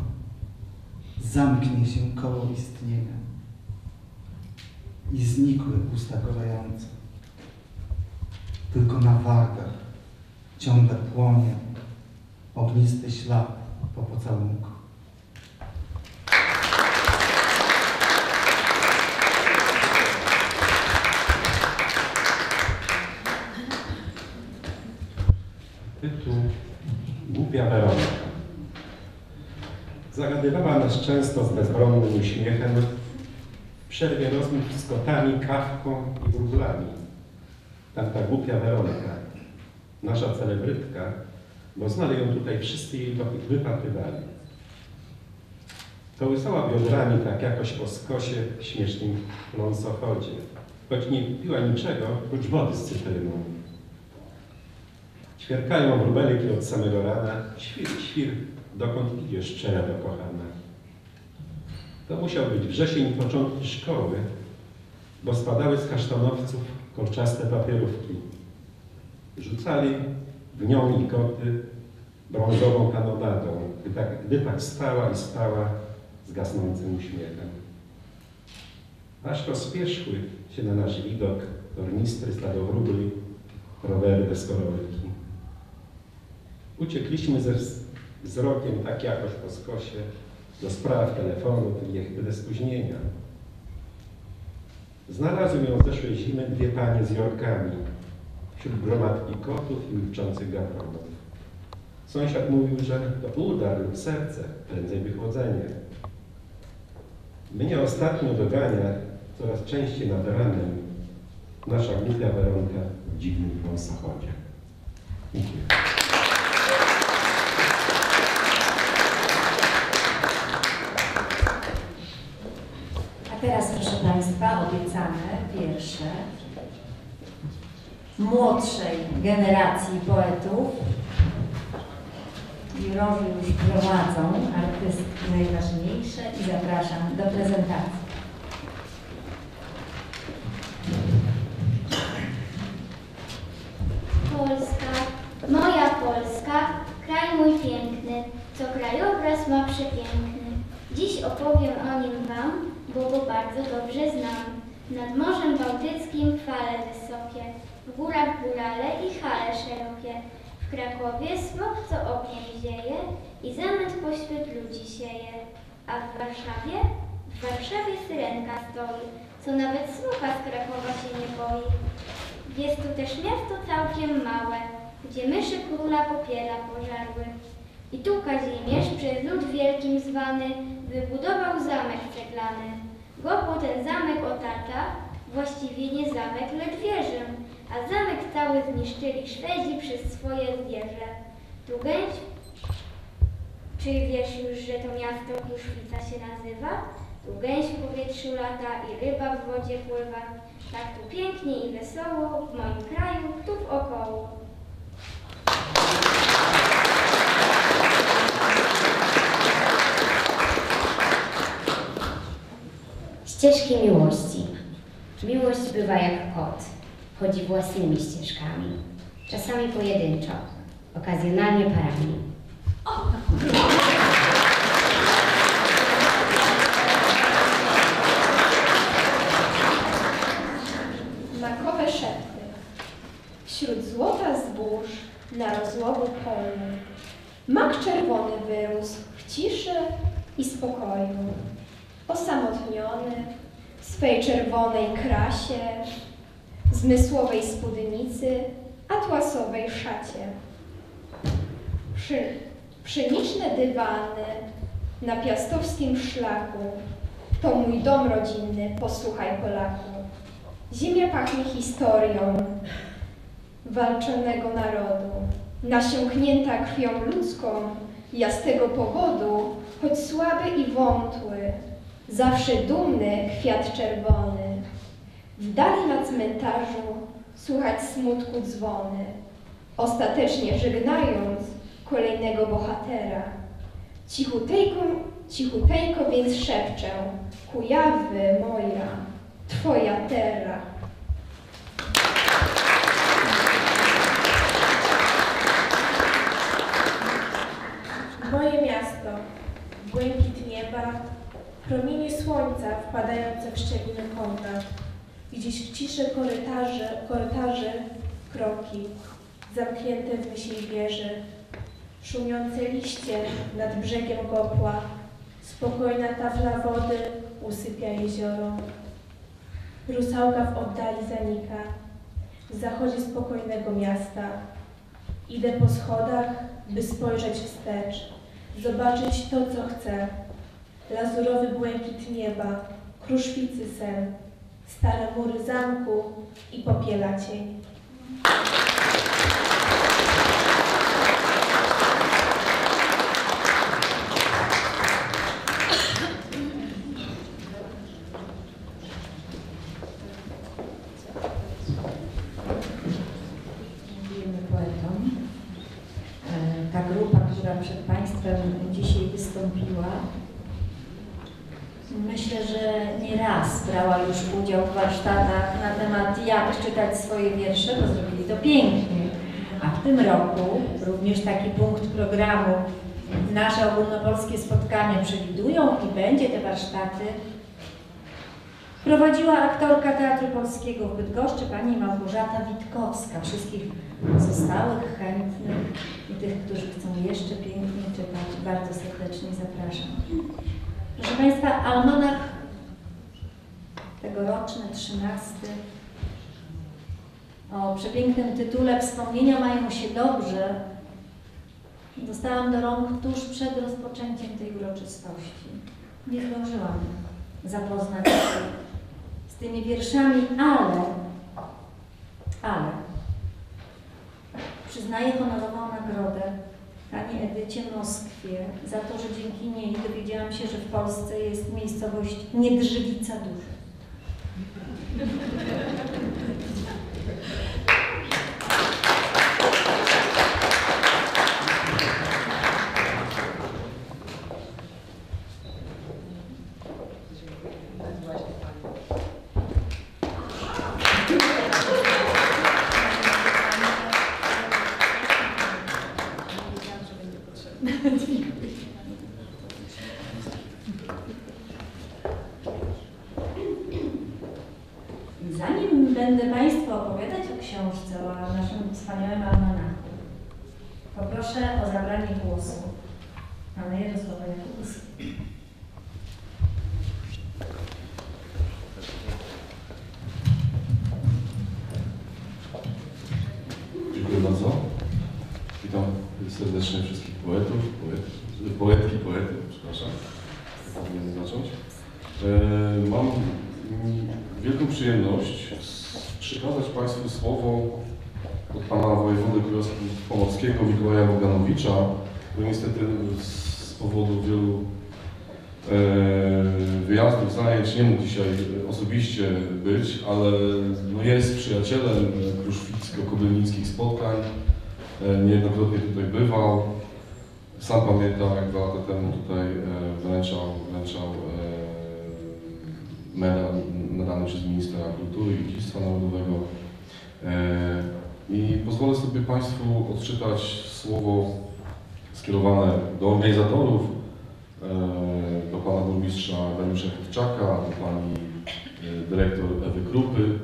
Zamknie się koło istnienia i znikły usta gorące. Tylko na wargach ciągle płonie ognisty ślad po pocałunku. Tytuł Głupia Weronika. Zagadywała nas często z bezbronnym uśmiechem przerwie rozmów z kotami, kawką i wróblami. Tamta głupia Weronika, nasza celebrytka, bo znali ją tutaj wszyscy jej wypatrywali. Kołysała biodrami tak jakoś po skosie śmiesznym ląsochodzie, choć nie piła niczego, prócz wody z cytryną. Ćwierkają wróbelki od samego rana. Świr, świr, dokąd idziesz, szczera do kochana. To musiał być wrzesień, początki szkoły, bo spadały z kasztanowców kolczaste papierówki. Rzucali w nią i koty brązową kanonadą, gdy tak, gdy tak stała i stała z gasnącym uśmiechem. Aż rozpieszły się na nasz widok tornistry stado wróbli, rowery deskorolki. Uciekliśmy ze wzrokiem tak jakoś po skosie do spraw telefonu, bez spóźnienia. Znalazłem ją zeszłej zimy dwie panie z jorkami wśród gromadki kotów i milczących gatonów. Sąsiad mówił, że to udar lub serce, prędzej wychłodzenie. Mnie ostatnio dogania coraz częściej nad ranem nasza głupia Weronka w dziwnym wąsachodzie. Dziękuję. A teraz, proszę Państwa, obiecane wiersze młodszej generacji poetów. Jurorzy już prowadzą artystki najważniejsze i zapraszam do prezentacji. Polska, moja Polska, kraj mój piękny, co krajobraz ma przepiękny. Dziś opowiem o nim Wam, bo go bardzo dobrze znam. Nad Morzem Bałtyckim fale wysokie, w górach górale i hale szerokie. W Krakowie smok co ogniem zieje i zamęt pośród ludzi sieje. A w Warszawie? W Warszawie syrenka stoi, co nawet smoka z Krakowa się nie boi. Jest tu też miasto całkiem małe, gdzie myszy króla popiela pożarły. I tu Kazimierz, przez lud wielkim zwany, wybudował zamek ceglany. Go ten zamek otacza, właściwie nie zamek, lecz wieżę, a zamek cały zniszczyli Szwedzi przez swoje zwierzę. Tu gęś... Czy wiesz już, że to miasto Kruszwica się nazywa? Tu gęś w powietrzu lata i ryba w wodzie pływa. Tak tu pięknie i wesoło, w moim kraju, tu w około. Ścieżki miłości. Miłość bywa jak kot. Chodzi własnymi ścieżkami. Czasami pojedynczo, okazjonalnie parami. Makowe szepty. Wśród złota zbóż na rozłogu polnym. Mak czerwony wyrósł w ciszy i spokoju. Osamotniony w swej czerwonej krasie, zmysłowej spódnicy, atłasowej szacie. Przy, pszeniczne dywany na piastowskim szlaku. To mój dom rodzinny, posłuchaj Polaku. Ziemia pachnie historią walczonego narodu, nasiąknięta krwią ludzką, ja z tego powodu, choć słaby i wątły, zawsze dumny kwiat czerwony. W dali na cmentarzu słuchać smutku dzwony, ostatecznie żegnając kolejnego bohatera. Cichuteńko, cichuteńko więc szepczę, Kujawy moja, Twoja terra. Moje miasto, błękit nieba, promienie słońca wpadające w szczeliny kąta, gdzieś w ciszy korytarzy, korytarzy kroki, zamknięte w myśli wieży, szumiące liście nad brzegiem gopła, spokojna tafla wody usypia jezioro. Rusałka w oddali zanika, w zachodzie spokojnego miasta. Idę po schodach, by spojrzeć wstecz, zobaczyć to, co chcę. Lazurowy błękit nieba, kruszwicy sen, stare mury zamku i popiela cień. E, Ta grupa, która przed Państwem dzisiaj wystąpiła, myślę, że nie raz brała już udział w warsztatach na temat jak czytać swoje wiersze, bo zrobili to pięknie. A w tym roku również taki punkt programu nasze ogólnopolskie spotkania przewidują i będzie te warsztaty prowadziła aktorka Teatru Polskiego w Bydgoszczy, pani Małgorzata Witkowska. Wszystkich pozostałych chętnych i tych, którzy chcą jeszcze pięknie czytać, bardzo serdecznie zapraszam. Proszę Państwa, almanach tegoroczny, trzynasty, o przepięknym tytule Wspomnienia mają się dobrze, dostałam do rąk tuż przed rozpoczęciem tej uroczystości. Nie zdążyłam zapoznać się z tymi wierszami, ale, ale przyznaję honorową nagrodę pani Edycie Moskwie za to, że dzięki niej dowiedziałam się, że w Polsce jest miejscowość Niedrzywica Duża. Zanim będę Państwu opowiadać o książce, o naszym wspaniałym almanachu, poproszę o zabranie głosu pana Jarosława Jakubowskiego. Witam serdecznie wszystkich poetów, poet, poetki, poetów, przepraszam. Tak powinien zacząć. E, Mam mm, wielką przyjemność przekazać Państwu słowo od Pana Wojewody Kujawsko-Pomorskiego Mikołaja Boganowicza, który niestety z powodu wielu e, wyjazdów, zajęć nie mógł dzisiaj osobiście być, ale no jest przyjacielem kruszwicko-kobylnickich spotkań. E, Niejednokrotnie tutaj bywał. Sam pamiętam, jak dwa lata temu tutaj e, wręczał, wręczał medal nadany przez ministra kultury i dziedzictwa narodowego. I pozwolę sobie Państwu odczytać słowo skierowane do organizatorów, e, do Pana Burmistrza Dariusza Kowczaka, do Pani e, Dyrektor Ewy Krupy,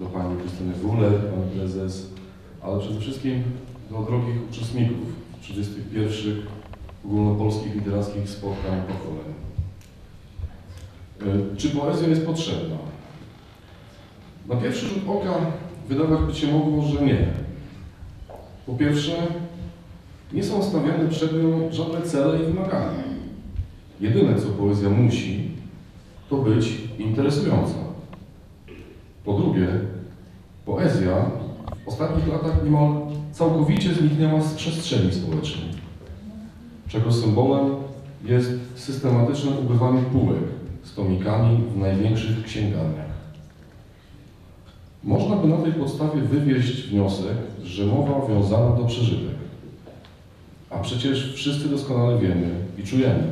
do Pani Krystyny Wuler, Pani Prezes, ale przede wszystkim do drogich uczestników 31 ogólnopolskich literackich spotkań pokoleń. E, Czy poezja jest potrzebna? Na pierwszy rzut oka wydawać by się mogło, że nie. Po pierwsze, nie są stawiane przed nią żadne cele i wymagania. Jedyne, co poezja musi, to być interesująca. Po drugie, poezja w ostatnich latach niemal całkowicie zniknęła z przestrzeni społecznej, czego symbolem jest systematyczne ubywanie półek z tomikami w największych księgarniach. Można by na tej podstawie wywieźć wniosek, że mowa wiązana do przeżytek. A przecież wszyscy doskonale wiemy i czujemy,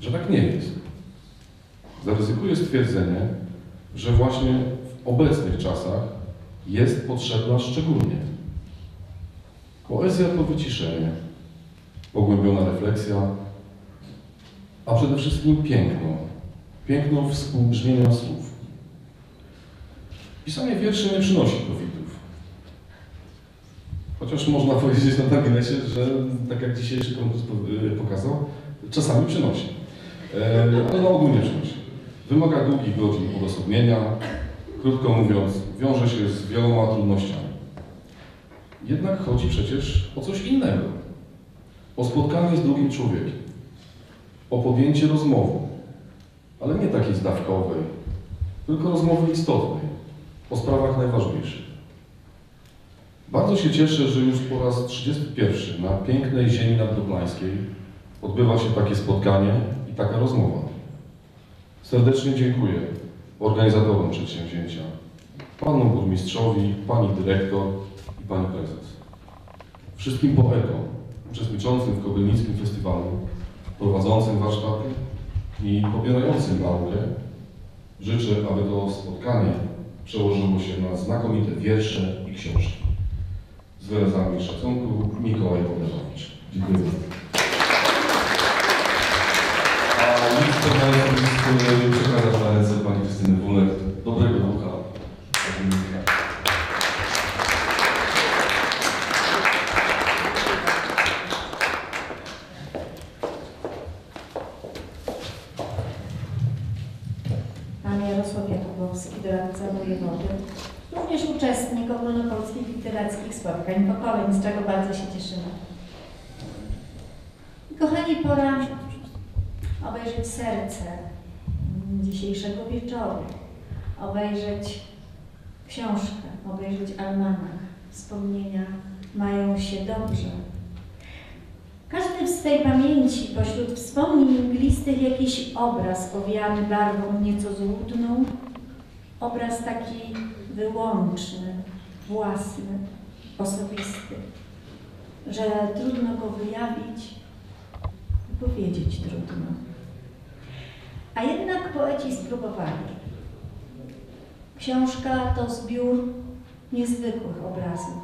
że tak nie jest. Zaryzykuję stwierdzenie, że właśnie w obecnych czasach jest potrzebna szczególnie. Poezja to wyciszenie, pogłębiona refleksja, a przede wszystkim piękno. Piękno współbrzmienia słów. Pisanie wierszy nie przynosi profitów. Chociaż można [laughs] powiedzieć na marginesie, że tak jak dzisiejszy konkurs y, pokazał, czasami przynosi. E, ale na ogół nie przynosi. Wymaga długich godzin odosobnienia, krótko mówiąc, wiąże się z wieloma trudnościami. Jednak chodzi przecież o coś innego. O spotkanie z drugim człowiekiem. O podjęcie rozmowy. Ale nie takiej zdawkowej, tylko rozmowy istotnej. O sprawach najważniejszych. Bardzo się cieszę, że już po raz 31 na pięknej ziemi naddoplańskiej odbywa się takie spotkanie i taka rozmowa. Serdecznie dziękuję organizatorom przedsięwzięcia, panu burmistrzowi, pani dyrektor i pani prezes. Wszystkim poetom uczestniczącym w Kobylnickim Festiwalu, prowadzącym warsztaty i pobierającym naukę życzę, aby to spotkanie przełożyło się na znakomite wiersze i książki. Z wyrazami szacunku Mikołaj Boganowicz. Dziękuję bardzo. A listę przekazać na ręce pani Krystyny Wulek. Dobrego ducha. Pan Jarosław Jakubowski, doradca wojewody, również uczestnik ogólnopolskich literackich spotkań pokoleń, z czego bardzo się cieszymy. Kochani, pora obejrzeć serce dzisiejszego wieczoru, obejrzeć książkę, obejrzeć almanach. Wspomnienia mają się dobrze. Każdy w swej pamięci pośród wspomnień mglistych jakiś obraz owiany barwą nieco złudną, obraz taki wyłączny, własny, osobisty, że trudno go wyjawić, powiedzieć trudno. A jednak poeci spróbowali. Książka to zbiór niezwykłych obrazów,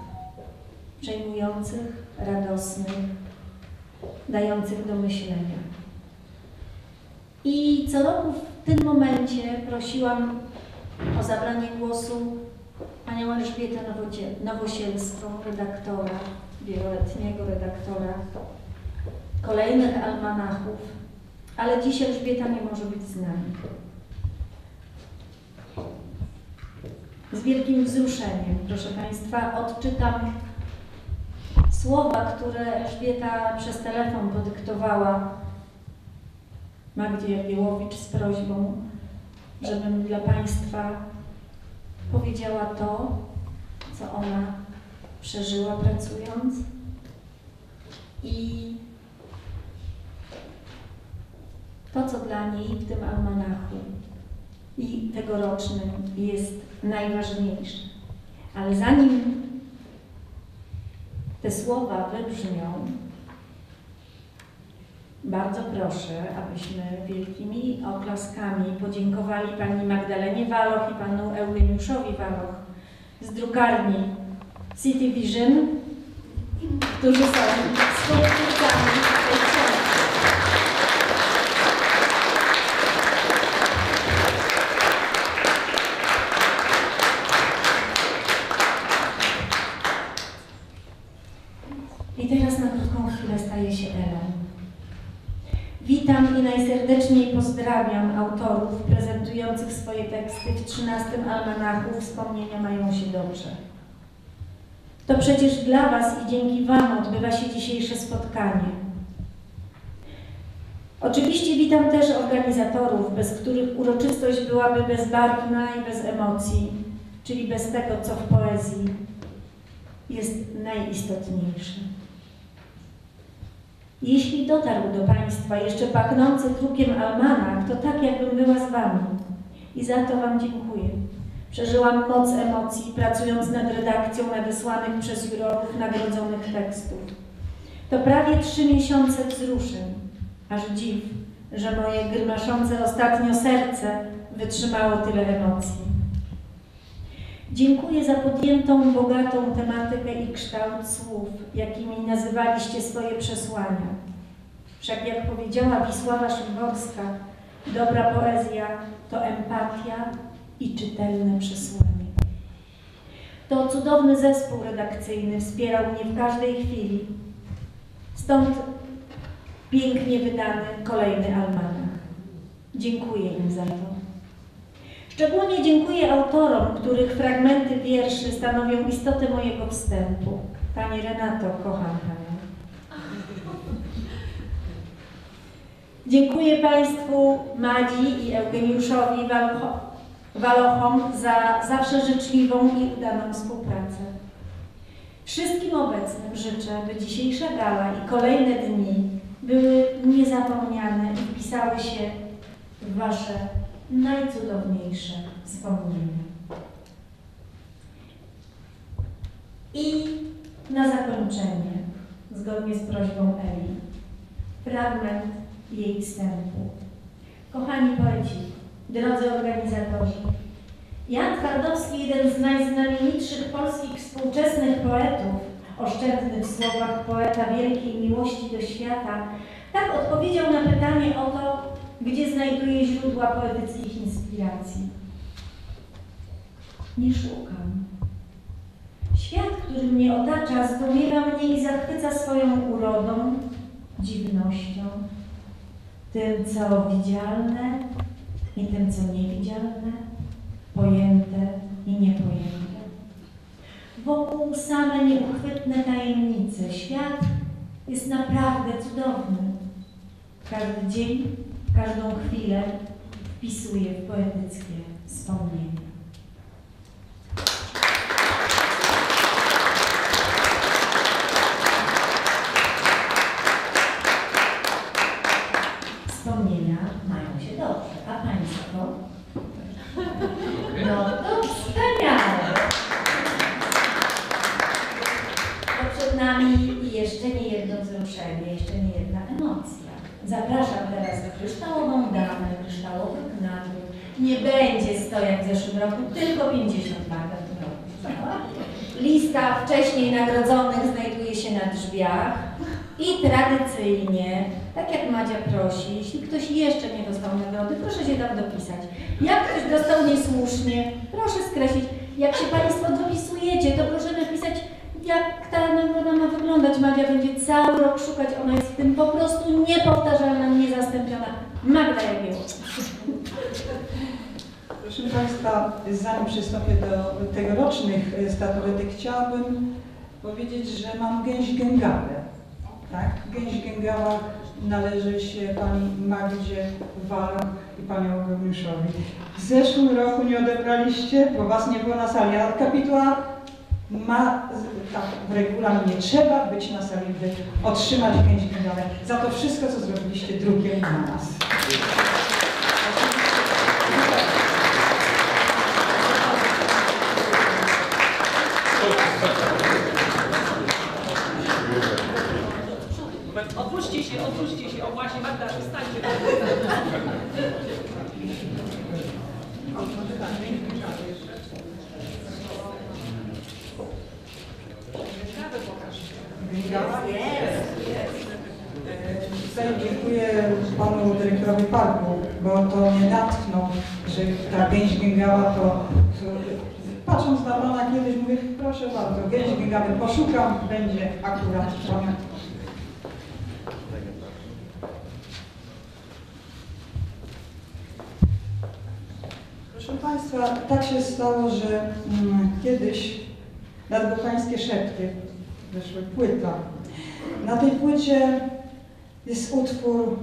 przejmujących, radosnych, dających do myślenia. I co roku w tym momencie prosiłam o zabranie głosu panią Elżbietę Nowosielską, redaktora, wieloletniego redaktora kolejnych almanachów, ale dziś Elżbieta nie może być z nami. Z wielkim wzruszeniem, proszę Państwa, odczytam słowa, które Elżbieta przez telefon podyktowała Magdzie Jagiełowicz z prośbą, żebym dla Państwa powiedziała to, co ona przeżyła pracując i to, co dla niej w tym almanachu i tegorocznym jest najważniejsze. Ale zanim te słowa wybrzmią, bardzo proszę, abyśmy wielkimi oklaskami podziękowali pani Magdalenie Waloch i panu Eugeniuszowi Waloch z drukarni City Vision, którzy są pozdrawiam autorów prezentujących swoje teksty w 13 almanachu Wspomnienia mają się dobrze. To przecież dla Was i dzięki Wam odbywa się dzisiejsze spotkanie. Oczywiście witam też organizatorów, bez których uroczystość byłaby bezbarwna i bez emocji, czyli bez tego, co w poezji jest najistotniejsze. Jeśli dotarł do Państwa jeszcze pachnący drukiem almanach, to tak jakbym była z Wami. I za to Wam dziękuję. Przeżyłam moc emocji, pracując nad redakcją nadesłanych przez jurorów nagrodzonych tekstów. To prawie trzy miesiące wzruszeń. Aż dziw, że moje grymaszące ostatnio serce wytrzymało tyle emocji. Dziękuję za podjętą, bogatą tematykę i kształt słów, jakimi nazywaliście swoje przesłania. Wszak jak powiedziała Wisława Szymborska, dobra poezja to empatia i czytelne przesłanie. To cudowny zespół redakcyjny wspierał mnie w każdej chwili. Stąd pięknie wydany kolejny almanach. Dziękuję im za to. Szczególnie dziękuję autorom, których fragmenty wierszy stanowią istotę mojego wstępu. Pani Renato, kocham Panią. Dziękuję Państwu Madzi i Eugeniuszowi Walocho- Walochom za zawsze życzliwą i udaną współpracę. Wszystkim obecnym życzę, by dzisiejsza gala i kolejne dni były niezapomniane i wpisały się w Wasze najcudowniejsze wspomnienia. I na zakończenie, zgodnie z prośbą Eli, fragment jej wstępu. Kochani poeci, drodzy organizatorzy, Jan Twardowski, jeden z najznamienitszych polskich współczesnych poetów, oszczędny w słowach poeta wielkiej miłości do świata, tak odpowiedział na pytanie o to, gdzie znajduje źródła poetyckich inspiracji. Nie szukam. Świat, który mnie otacza, zdumiewa mnie i zachwyca swoją urodą, dziwnością, tym, co widzialne i tym, co niewidzialne, pojęte i niepojęte. Wokół same nieuchwytne tajemnice. Świat jest naprawdę cudowny. Każdy dzień, każdą chwilę wpisuje w poetyckie wspomnienia. Wspomnienia mają się dobrze, a Państwo? No to wspaniale. To przed nami jeszcze nie jedno wzruszenie, jeszcze nie jedna emocja. Zapraszam teraz kryształową damę, kryształowy knadły. Nie będzie 100 jak w zeszłym roku, tylko 50 lat w tym roku. Lista wcześniej nagrodzonych znajduje się na drzwiach i tradycyjnie, tak jak Madzia prosi, jeśli ktoś jeszcze nie dostał nagrody, proszę się tam dopisać. Jak ktoś dostał niesłusznie, proszę skreślić. Jak się Państwo dopisujecie, to proszę napisać, jak ta nagroda ma wyglądać. Madzia będzie cały rok szukać, ona jest w tym po prostu niepowtarzalna, niezastąpiona. Magda Jagiełowicz. Proszę Państwa, zanim przystąpię do tegorocznych statuetek, chciałabym powiedzieć, że mam gęś gęgawę. Tak? Gęś gęgawa należy się pani Magdzie Walach i panią Gomyszowi. W zeszłym roku nie odebraliście, bo was nie było na sali, a kapituła ma tak w regulaminie trzeba być na sali, by otrzymać gęś gęgawę. Za to wszystko, co zrobiliście drukiem na nas. Odwróćcie się, odwróćcie się. O właśnie, Magda. Tutaj dziękuję panu dyrektorowi parku, bo to mnie natknął, że ta gęś gęgała to, to patrząc na pana kiedyś mówię, proszę bardzo, gęś gęgawy poszukam, będzie akurat pan. Proszę Państwa, tak się stało, że mm, kiedyś nadgopańskie szepty wyszły płyta. Na tej płycie jest utwór,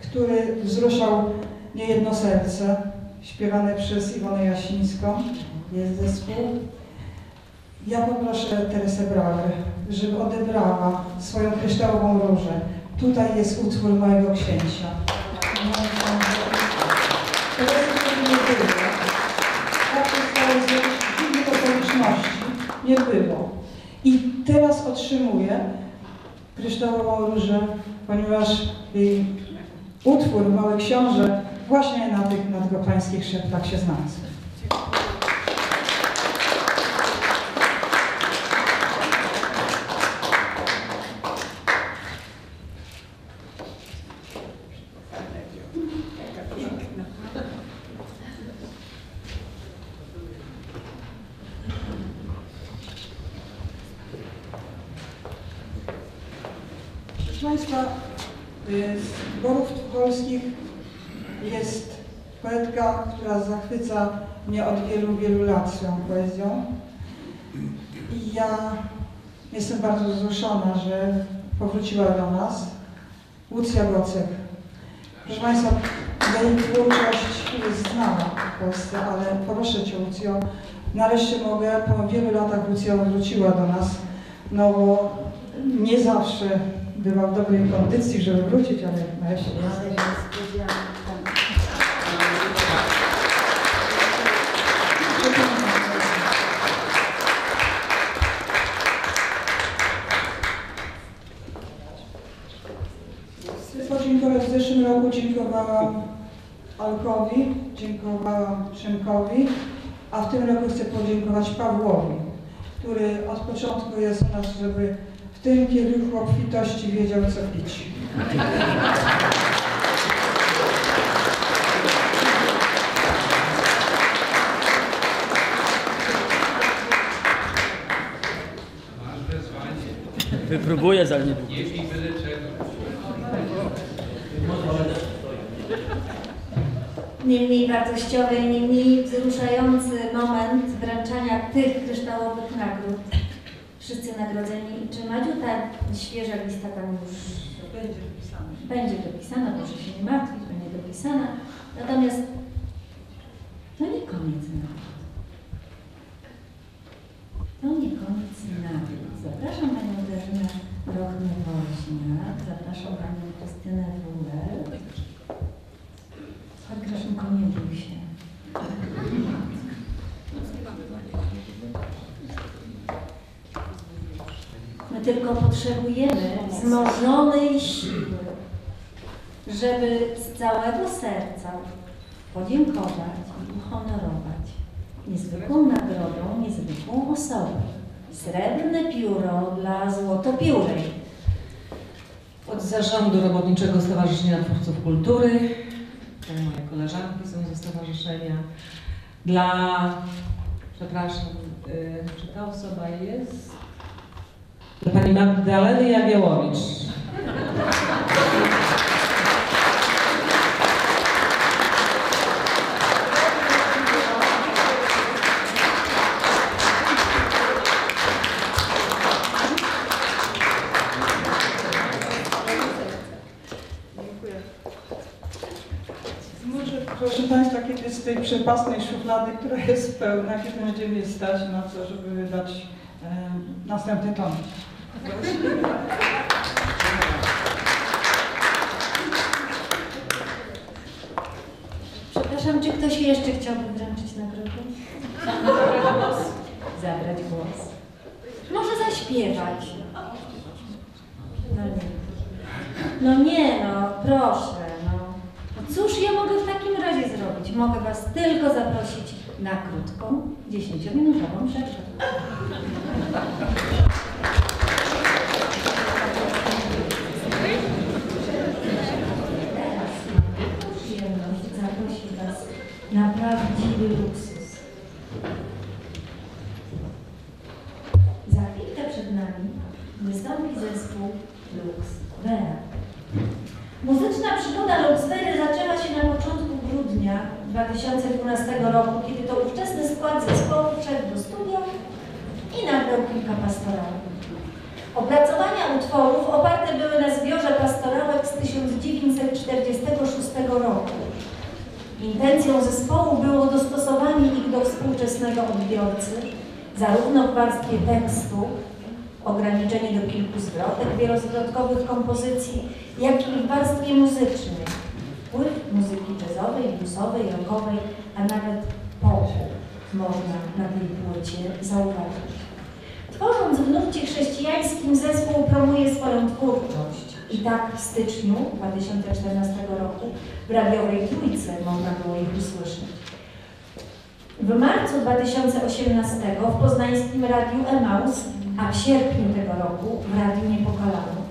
który wzruszał niejedno serce, śpiewany przez Iwonę Jasińską. Jest zespół. Ja poproszę Teresę Brauer, żeby odebrała swoją kryształową różę. Tutaj jest utwór mojego księcia. Teresy wtedy nie było. Tak się stało z jakichś dziwnych okoliczności. Nie było. I teraz otrzymuję kryształową różę, ponieważ jej utwór Mały Książę właśnie na tych nadgopańskich szeptach się znalazł. Proszę Państwa, y, Tucholskich jest poetka, która zachwyca mnie od wielu, wielu lat swoją poezją. I ja jestem bardzo wzruszona, że powróciła do nas Łucja Gocek. Proszę Państwa, jej twórczość jest znana w Polsce, ale proszę Cię Łucjo, nareszcie mogę, po wielu latach Łucja wróciła do nas, no bo nie zawsze była w dobrej kondycji, żeby wrócić, ale nareszcie jest. Chcę podziękować. W zeszłym roku dziękowałam Alkowi, dziękowałam Szymkowi, a w tym roku chcę podziękować Pawłowi, który od początku jest u nas, żeby w tym kieruchu obfitości wiedział, co pić. Wypróbuję za niedługo. Niemniej wartościowy niemniej wzruszający moment wręczania tych. Wszyscy nagrodzeni. Czy Madziu ta świeża lista tam już Będzie dopisane. będzie dopisana, proszę się nie martwić, będzie dopisana. Natomiast to nie koniec nagród. To nie koniec nagród. Zapraszam Panią Ewelynę Rochny-Woźniak, zapraszam Panią Krystynę Wuler. Chodź Graszynko, nie bój się. Potrzebujemy wzmożonej siły, żeby z całego serca podziękować i uhonorować niezwykłą nagrodą, niezwykłą osobę. Srebrne pióro dla złotopiórej. Od zarządu Robotniczego Stowarzyszenia Twórców Kultury, to moje koleżanki są ze stowarzyszenia, dla, przepraszam, y, czy ta osoba jest? Pani Magdaleny Jagiellowicz. Proszę Państwa, kiedy z tej przepastnej szuflady, która jest pełna, kiedy będziemy stać na co, żeby wydać e, następny tom. Przepraszam, czy ktoś jeszcze chciałby wręczyć nagrodę? Zabrać głos. Może zaśpiewać. No nie. No nie, no proszę, no. no. Cóż ja mogę w takim razie zrobić? Mogę Was tylko zaprosić na krótką, dziesięciominutową przerwę. Na prawdziwy luksus. Za chwilkę przed nami wystąpi zespół Lux Vera. Muzyczna przygoda Luxfery zaczęła się na początku grudnia 2012 roku, kiedy to ówczesny skład zespołu wszedł do studia i nagrał kilka pastorałów. Opracowania utworów oparte były na zbiorze pastorałek z 1946 roku. Intencją zespołu było dostosowanie ich do współczesnego odbiorcy, zarówno w warstwie tekstu, ograniczenie do kilku zwrotek wielozwrotkowych kompozycji, jak i w warstwie muzycznej. Wpływ muzyki jazzowej, bluesowej, rockowej, a nawet popu można na tej płycie zauważyć. Tworząc w nurcie chrześcijańskim zespół promuje swoją twórczość. I tak w styczniu 2014 roku w radiowej trójce można było ich usłyszeć. W marcu 2018 w poznańskim radiu Emaus, a w sierpniu tego roku w Radiu Niepokalanów.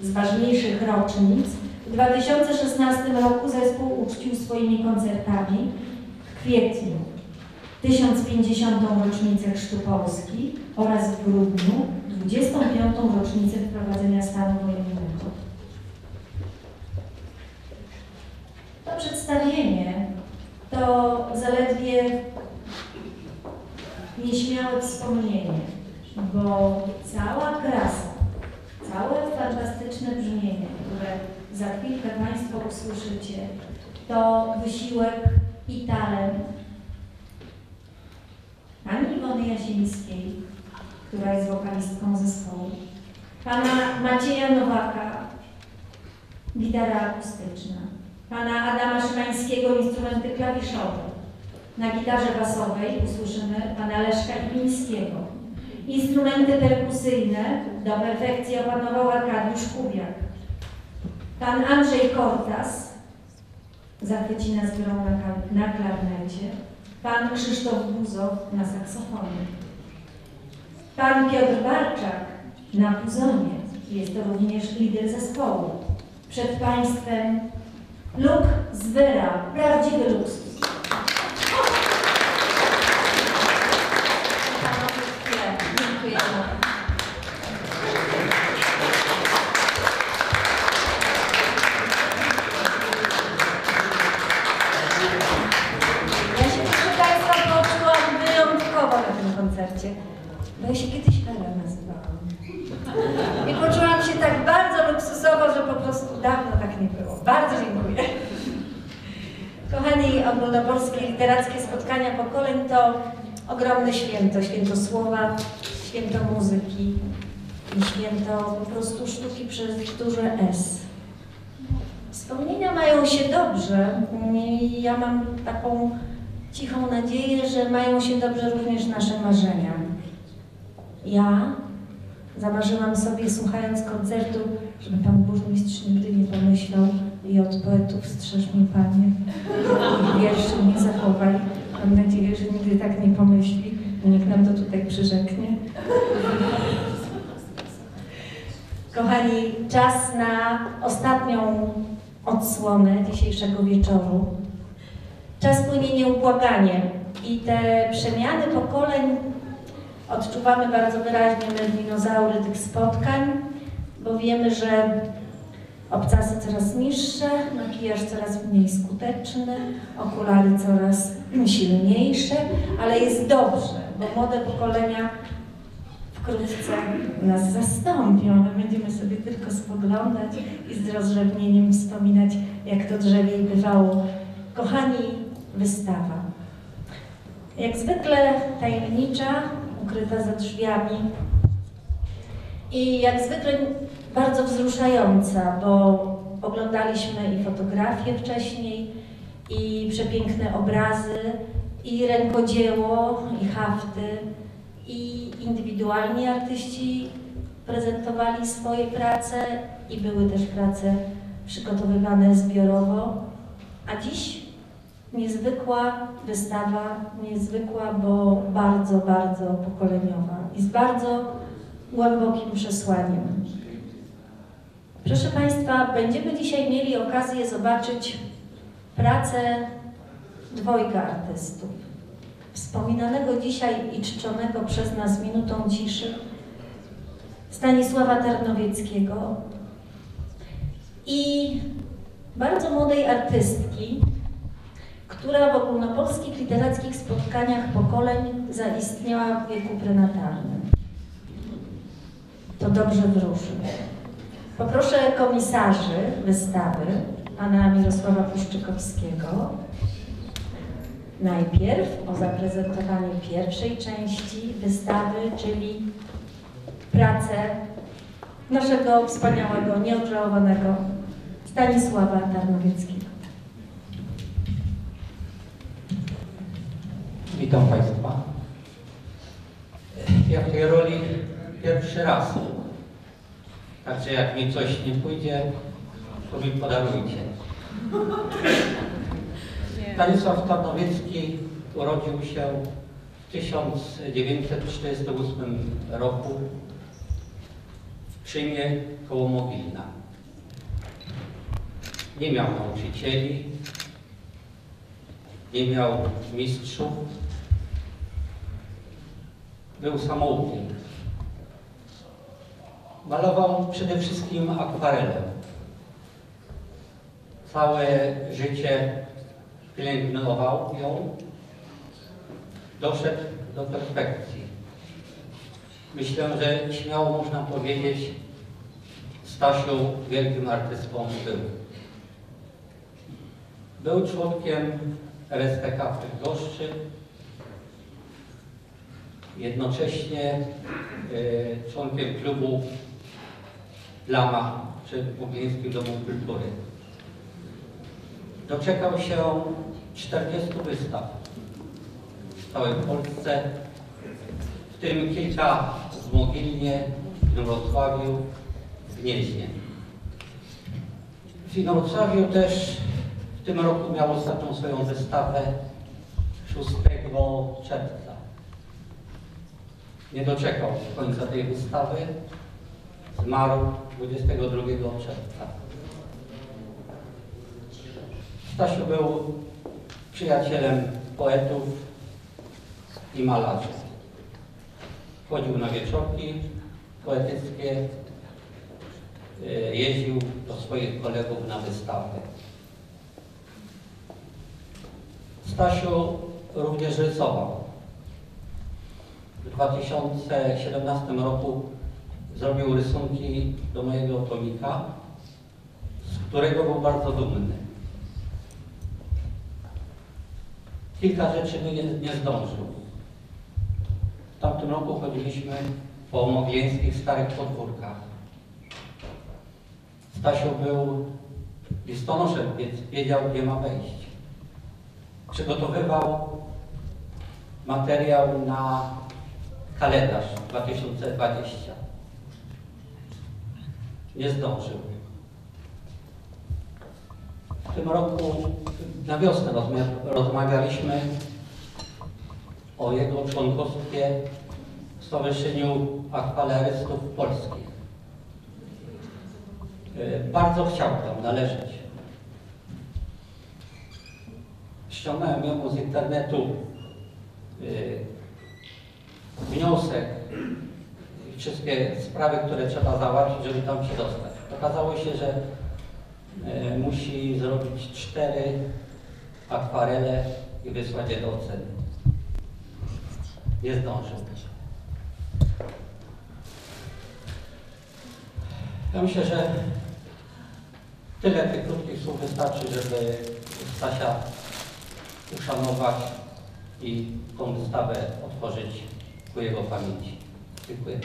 Z ważniejszych rocznic w 2016 roku zespół uczcił swoimi koncertami w kwietniu 1050. rocznicę Chrztu Polski oraz w grudniu 25. rocznicę wprowadzenia stanu wojennego. To przedstawienie to zaledwie nieśmiałe wspomnienie, bo cała krasa, całe fantastyczne brzmienie, które za chwilkę Państwo usłyszycie, to wysiłek i talent pani Iwony Jasińskiej, która jest wokalistką zespołu, pana Macieja Nowaka, gitara akustyczna, pana Adama Szymańskiego, instrumenty klawiszowe. Na gitarze basowej usłyszymy pana Leszka Iwińskiego. Instrumenty perkusyjne do perfekcji opanował Arkadiusz Kubiak. Pan Andrzej Kortas zachwyci nas grą na, na klarnecie. Pan Krzysztof Buzow na saksofonie. Pan Piotr Barczak na puzonie. Jest to również lider zespołu. Przed Państwem Luk Zwera, prawdziwy luksus. Święto, święto słowa, święto muzyki i święto po prostu sztuki przez duże S. Wspomnienia mają się dobrze i ja mam taką cichą nadzieję, że mają się dobrze również nasze marzenia. Ja zamarzyłam sobie, słuchając koncertu, żeby pan burmistrz nigdy nie pomyślał i od poetów strzeż mnie panie. I wierszy nie zachowaj. Mam nadzieję, że nigdy tak nie pomyśli. Niech nam to tutaj przyrzeknie. Kochani, czas na ostatnią odsłonę dzisiejszego wieczoru. Czas płynie nieubłaganie i te przemiany pokoleń odczuwamy bardzo wyraźnie my dinozaury tych spotkań, bo wiemy, że obcasy coraz niższe, makijaż coraz mniej skuteczny, okulary coraz silniejsze, ale jest dobrze, bo młode pokolenia wkrótce nas zastąpią. My będziemy sobie tylko spoglądać i z rozrzewnieniem wspominać, jak to drzewiej bywało Kochani, wystawa. Jak zwykle tajemnicza, ukryta za drzwiami i jak zwykle bardzo wzruszająca, bo oglądaliśmy i fotografie wcześniej, i przepiękne obrazy, i rękodzieło, i hafty, i indywidualni artyści prezentowali swoje prace i były też prace przygotowywane zbiorowo. A dziś niezwykła wystawa, niezwykła, bo bardzo, bardzo pokoleniowa i z bardzo głębokim przesłaniem. Proszę Państwa, będziemy dzisiaj mieli okazję zobaczyć pracę dwojga artystów. Wspominanego dzisiaj i czczonego przez nas minutą ciszy Stanisława Tarnowieckiego i bardzo młodej artystki, która w ogólnopolskich literackich spotkaniach pokoleń zaistniała w wieku prenatalnym. To dobrze wróży. Poproszę komisarzy wystawy, pana Mirosława Puszczykowskiego, najpierw o zaprezentowanie pierwszej części wystawy, czyli pracę naszego wspaniałego, nieodżałowanego Stanisława Tarnowieckiego. Witam Państwa. Ja w tej roli pierwszy raz. Także jak mi coś nie pójdzie, to mi podarujcie. Stanisław Tarnowiecki urodził się w 1948 roku w Krzymie koło Mogilna. Nie miał nauczycieli, nie miał mistrzów, był samoukiem. Malował przede wszystkim akwarelem. Całe życie pielęgnował ją, doszedł do perfekcji. Myślę, że śmiało można powiedzieć, Stasiu wielkim artystą był. Był członkiem RSTK w Bydgoszczy, jednocześnie y, członkiem klubu Lama przy Mogilskim Domu Kultury. Doczekał się 40 wystaw w całej Polsce, w tym kilka w Mogilnie, w Wrocławiu, w Gnieźnie. W Inowrocławiu też w tym roku miał ostatnią swoją wystawę 6 czerwca. Nie doczekał końca tej wystawy. Zmarł 22 czerwca. Stasiu był przyjacielem poetów i malarzy. Chodził na wieczorki poetyckie, y, jeździł do swoich kolegów na wystawy. Stasiu również rysował. W 2017 roku zrobił rysunki do mojego tomika, z którego był bardzo dumny. Kilka rzeczy nie, nie zdążył. W tamtym roku chodziliśmy po mogileńskich starych podwórkach. Stasiu był listonoszem, więc wiedział, gdzie ma wejść. Przygotowywał materiał na kalendarz 2020. Nie zdążył. W tym roku na wiosnę rozmawialiśmy o jego członkostwie w Stowarzyszeniu Akwalerystów Polskich. Y, Bardzo chciał tam należeć. Ściągnąłem jemu z internetu y, wniosek wszystkie sprawy, które trzeba załatwić, żeby tam się dostać. Okazało się, że y, musi zrobić cztery akwarele i wysłać je do oceny. Nie zdążył. Ja myślę, że tyle tych krótkich słów wystarczy, żeby Stasia uszanować i tą wystawę otworzyć ku jego pamięci. Dziękuję.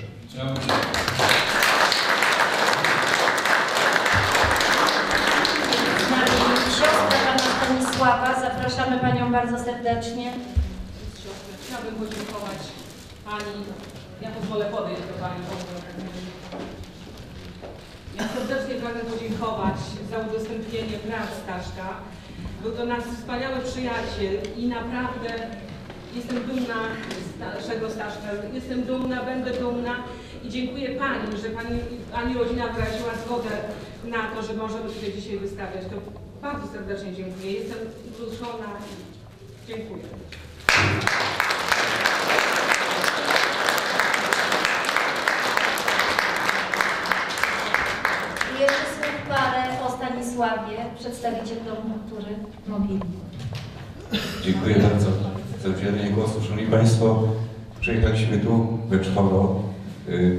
Siostra pana Stanisława. Zapraszamy panią bardzo serdecznie. Siostry, chciałabym podziękować Pani, ja pozwolę podejść do Pani. Ja serdecznie pragnę podziękować za udostępnienie prac Staszka. Był to nasz wspaniały przyjaciel i naprawdę jestem dumna z naszego Staszka. Jestem dumna, będę dumna i dziękuję Pani, że Pani, Pani rodzina wyraziła zgodę na to, że możemy tutaj dzisiaj wystawiać. To bardzo serdecznie dziękuję. Jestem wzruszona i dziękuję. I jeszcze słów parę o Stanisławie, przedstawiciel Domu Kultury Mogilny. Dziękuję bardzo za udzielenie głosu. Szanowni Państwo, przyjechaliśmy tu we czworo. Y,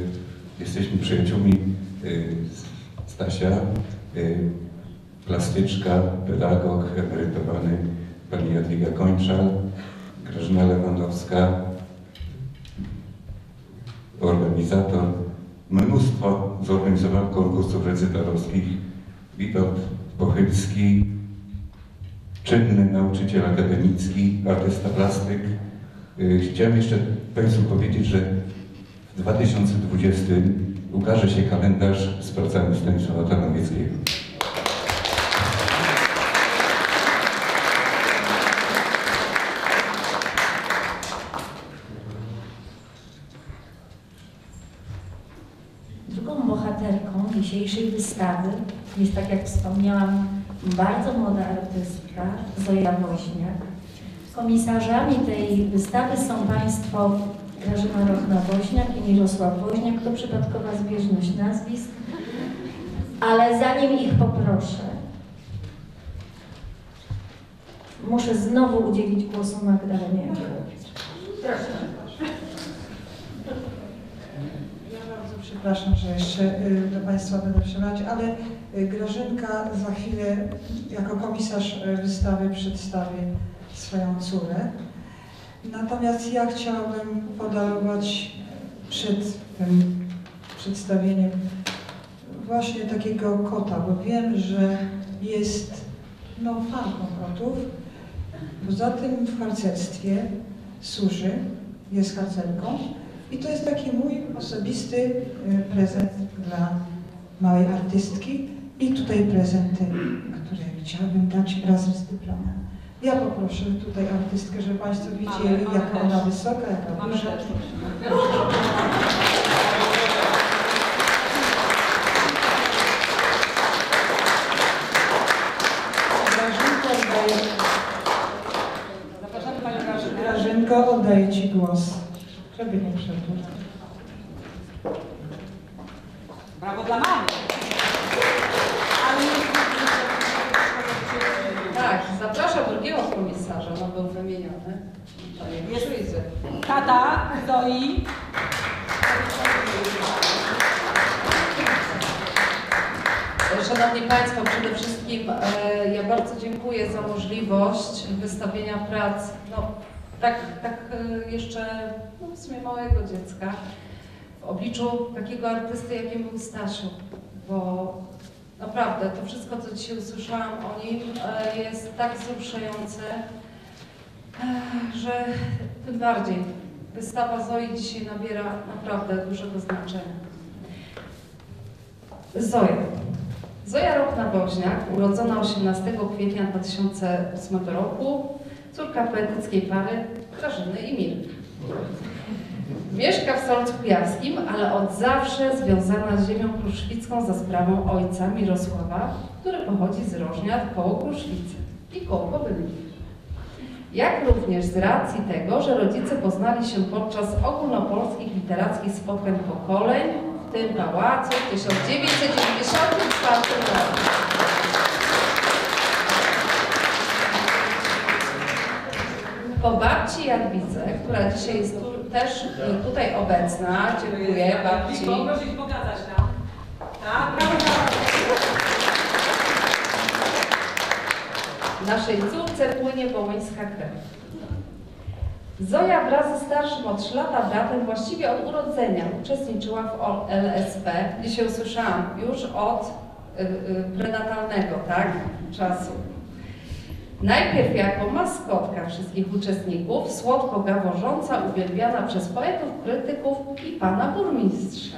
Jesteśmy przyjaciółmi y, Stasia, y, plastyczka, pedagog, emerytowany pani Jadwiga Kończal, Grażyna Lewandowska, organizator mnóstwo zorganizowanych konkursów recytalowskich, Witold Pochylski, czynny nauczyciel akademicki, artysta plastyk. Y, Chciałem jeszcze Państwu powiedzieć, że w 2020 ukaże się kalendarz z pracami Stanisława Tarnowieckiego. Drugą bohaterką dzisiejszej wystawy jest, tak jak wspomniałam, bardzo młoda artystka Zoja Woźniak. Komisarzami tej wystawy są Państwo Grażyna Rochna-Woźniak i Mirosław Woźniak. To przypadkowa zbieżność nazwisk. Ale zanim ich poproszę, muszę znowu udzielić głosu Magdalenie. Proszę. Ja bardzo przepraszam, że jeszcze y, do Państwa będę przemawiać, ale Grażynka za chwilę jako komisarz y, wystawy przedstawi swoją córę. Natomiast ja chciałabym podarować przed tym przedstawieniem właśnie takiego kota, bo wiem, że jest no, fanką kotów. Poza tym w harcerstwie służy, jest harcerką i to jest taki mój osobisty y, prezent dla małej artystki i tutaj prezenty, które chciałabym dać wraz z dyplomem. Ja poproszę tutaj artystkę, żeby Państwo widzieli, Mamy, jaka ona wysoka, jaka duża. Grażynko, oddaję Ci głos, żeby nie przedłużać. Brawo dla mamy. Tata Zoi. Szanowni Państwo, przede wszystkim e, ja bardzo dziękuję za możliwość wystawienia prac, no tak, tak e, jeszcze no, w sumie małego dziecka, w obliczu takiego artysty, jakim był Stasiu, bo naprawdę to wszystko, co dzisiaj usłyszałam o nim e, jest tak wzruszające, e, że tym bardziej wystawa Zoi dzisiaj nabiera naprawdę dużego znaczenia. Zoja. Zoja Rokna-Woźniak, urodzona 18 kwietnia 2008 roku, córka poetyckiej pary Grażyny i Mir. Mieszka w Solcu Kujawskim, ale od zawsze związana z ziemią kruszwicką za sprawą ojca Mirosława, który pochodzi z Rożniat koło Kruszwicy i koło Kobylki. Jak również z racji tego, że rodzice poznali się podczas ogólnopolskich literackich spotkań pokoleń w tym pałacu w 1994 roku. Po babci Jadwidze, która dzisiaj jest tu, też tutaj obecna, dziękuję babci. Się pokazać nam. Tak, brawo, brawo. Naszej córce płynie wołyńska krew. Zoja wraz ze starszym o 3 lata bratem właściwie od urodzenia uczestniczyła w LSP. Dzisiaj usłyszałam już od y, y, prenatalnego, tak, czasu. Najpierw jako maskotka wszystkich uczestników, słodko gaworząca, uwielbiana przez poetów, krytyków i pana burmistrza.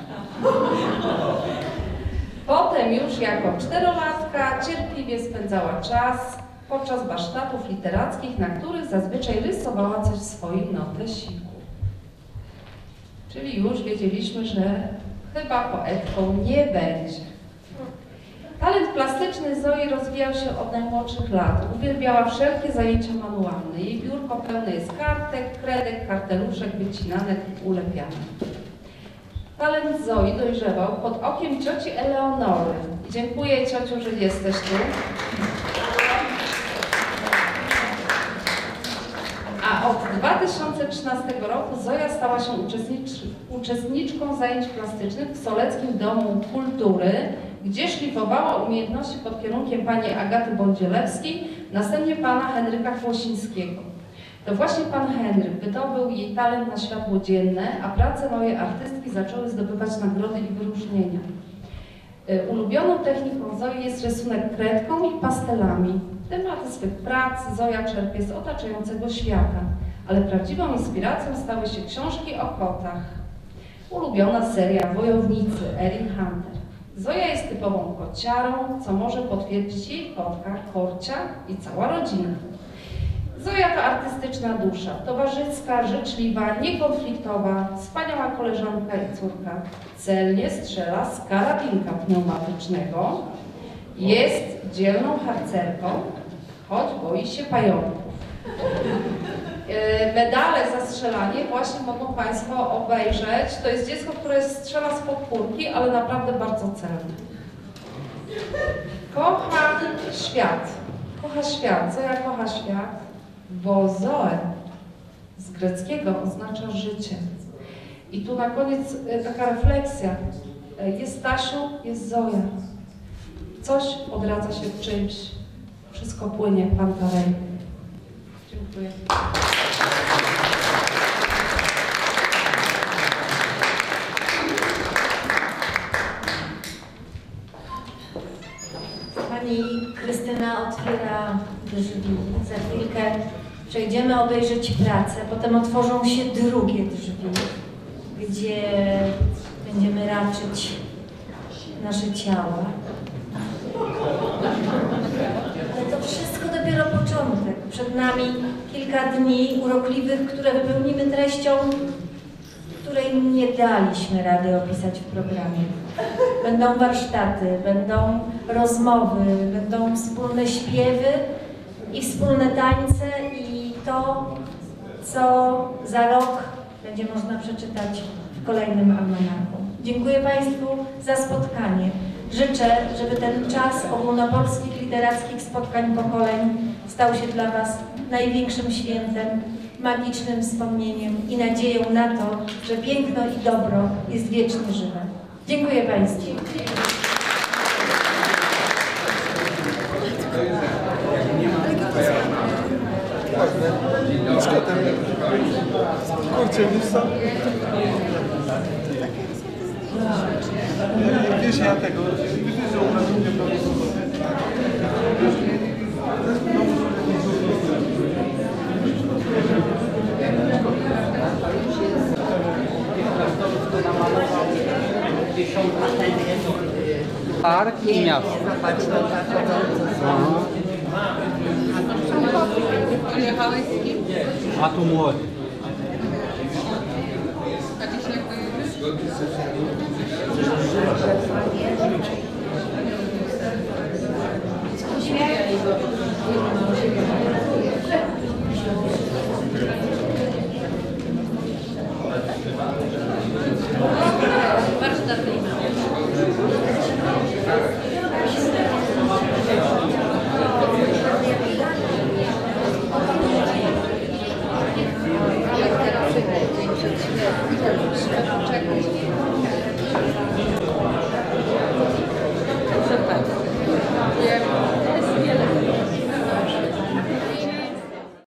Potem już jako czterolatka cierpliwie spędzała czas podczas warsztatów literackich, na których zazwyczaj rysowała coś w swoim notesiku. Czyli już wiedzieliśmy, że chyba poetką nie będzie. Talent plastyczny Zoi rozwijał się od najmłodszych lat. Uwielbiała wszelkie zajęcia manualne. Jej biurko pełne jest kartek, kredek, karteluszek, wycinanek, ulepianek. Talent Zoi dojrzewał pod okiem cioci Eleonory. Dziękuję ciociu, że jesteś tu. Od 2013 roku Zoja stała się uczestnicz- uczestniczką zajęć plastycznych w Soleckim Domu Kultury, gdzie szlifowała umiejętności pod kierunkiem pani Agaty Bądzielewskiej, następnie pana Henryka Kłosińskiego. To właśnie pan Henryk wydobył jej talent na światło dzienne, a prace mojej artystki zaczęły zdobywać nagrody i wyróżnienia. Y, Ulubioną techniką Zoi jest rysunek kredką i pastelami. Tematy swych prac Zoja czerpie z otaczającego świata, ale prawdziwą inspiracją stały się książki o kotach. Ulubiona seria Wojownicy Erin Hunter. Zoja jest typową kociarą, co może potwierdzić jej kotka, Korcia i cała rodzina. Zoja to artystyczna dusza, towarzyska, życzliwa, niekonfliktowa, wspaniała koleżanka i córka. Celnie strzela z karabinka pneumatycznego, jest dzielną harcerką, choć boi się pająków. E, Medale za strzelanie właśnie mogą Państwo obejrzeć. To jest dziecko, które strzela z podpórki, ale naprawdę bardzo celne. Kocha świat. Kocha świat. Co ja kocha świat? Bo Zoe z greckiego oznacza życie. I tu na koniec e, taka refleksja. E, Jest Stasiu, jest Zoja. Coś odradza się w czymś. Wszystko płynie, Pantarej. Dziękuję. Pani Krystyna otwiera drzwi. Za chwilkę przejdziemy obejrzeć pracę, potem otworzą się drugie drzwi, gdzie będziemy raczyć nasze ciała. Ale to wszystko dopiero początek. Przed nami kilka dni urokliwych, które wypełnimy treścią, której nie daliśmy rady opisać w programie. Będą warsztaty, będą rozmowy, będą wspólne śpiewy i wspólne tańce i to, co za rok będzie można przeczytać w kolejnym almanachu. Dziękuję Państwu za spotkanie. Życzę, żeby ten czas ogólnopolskich literackich spotkań pokoleń stał się dla Was największym świętem, magicznym wspomnieniem i nadzieją na to, że piękno i dobro jest wiecznie żywe. Dziękuję Państwu. Kurczę, wiesz ja tego, wiesz, że u nas nie Park i miasto. Zobacz, to zachodzące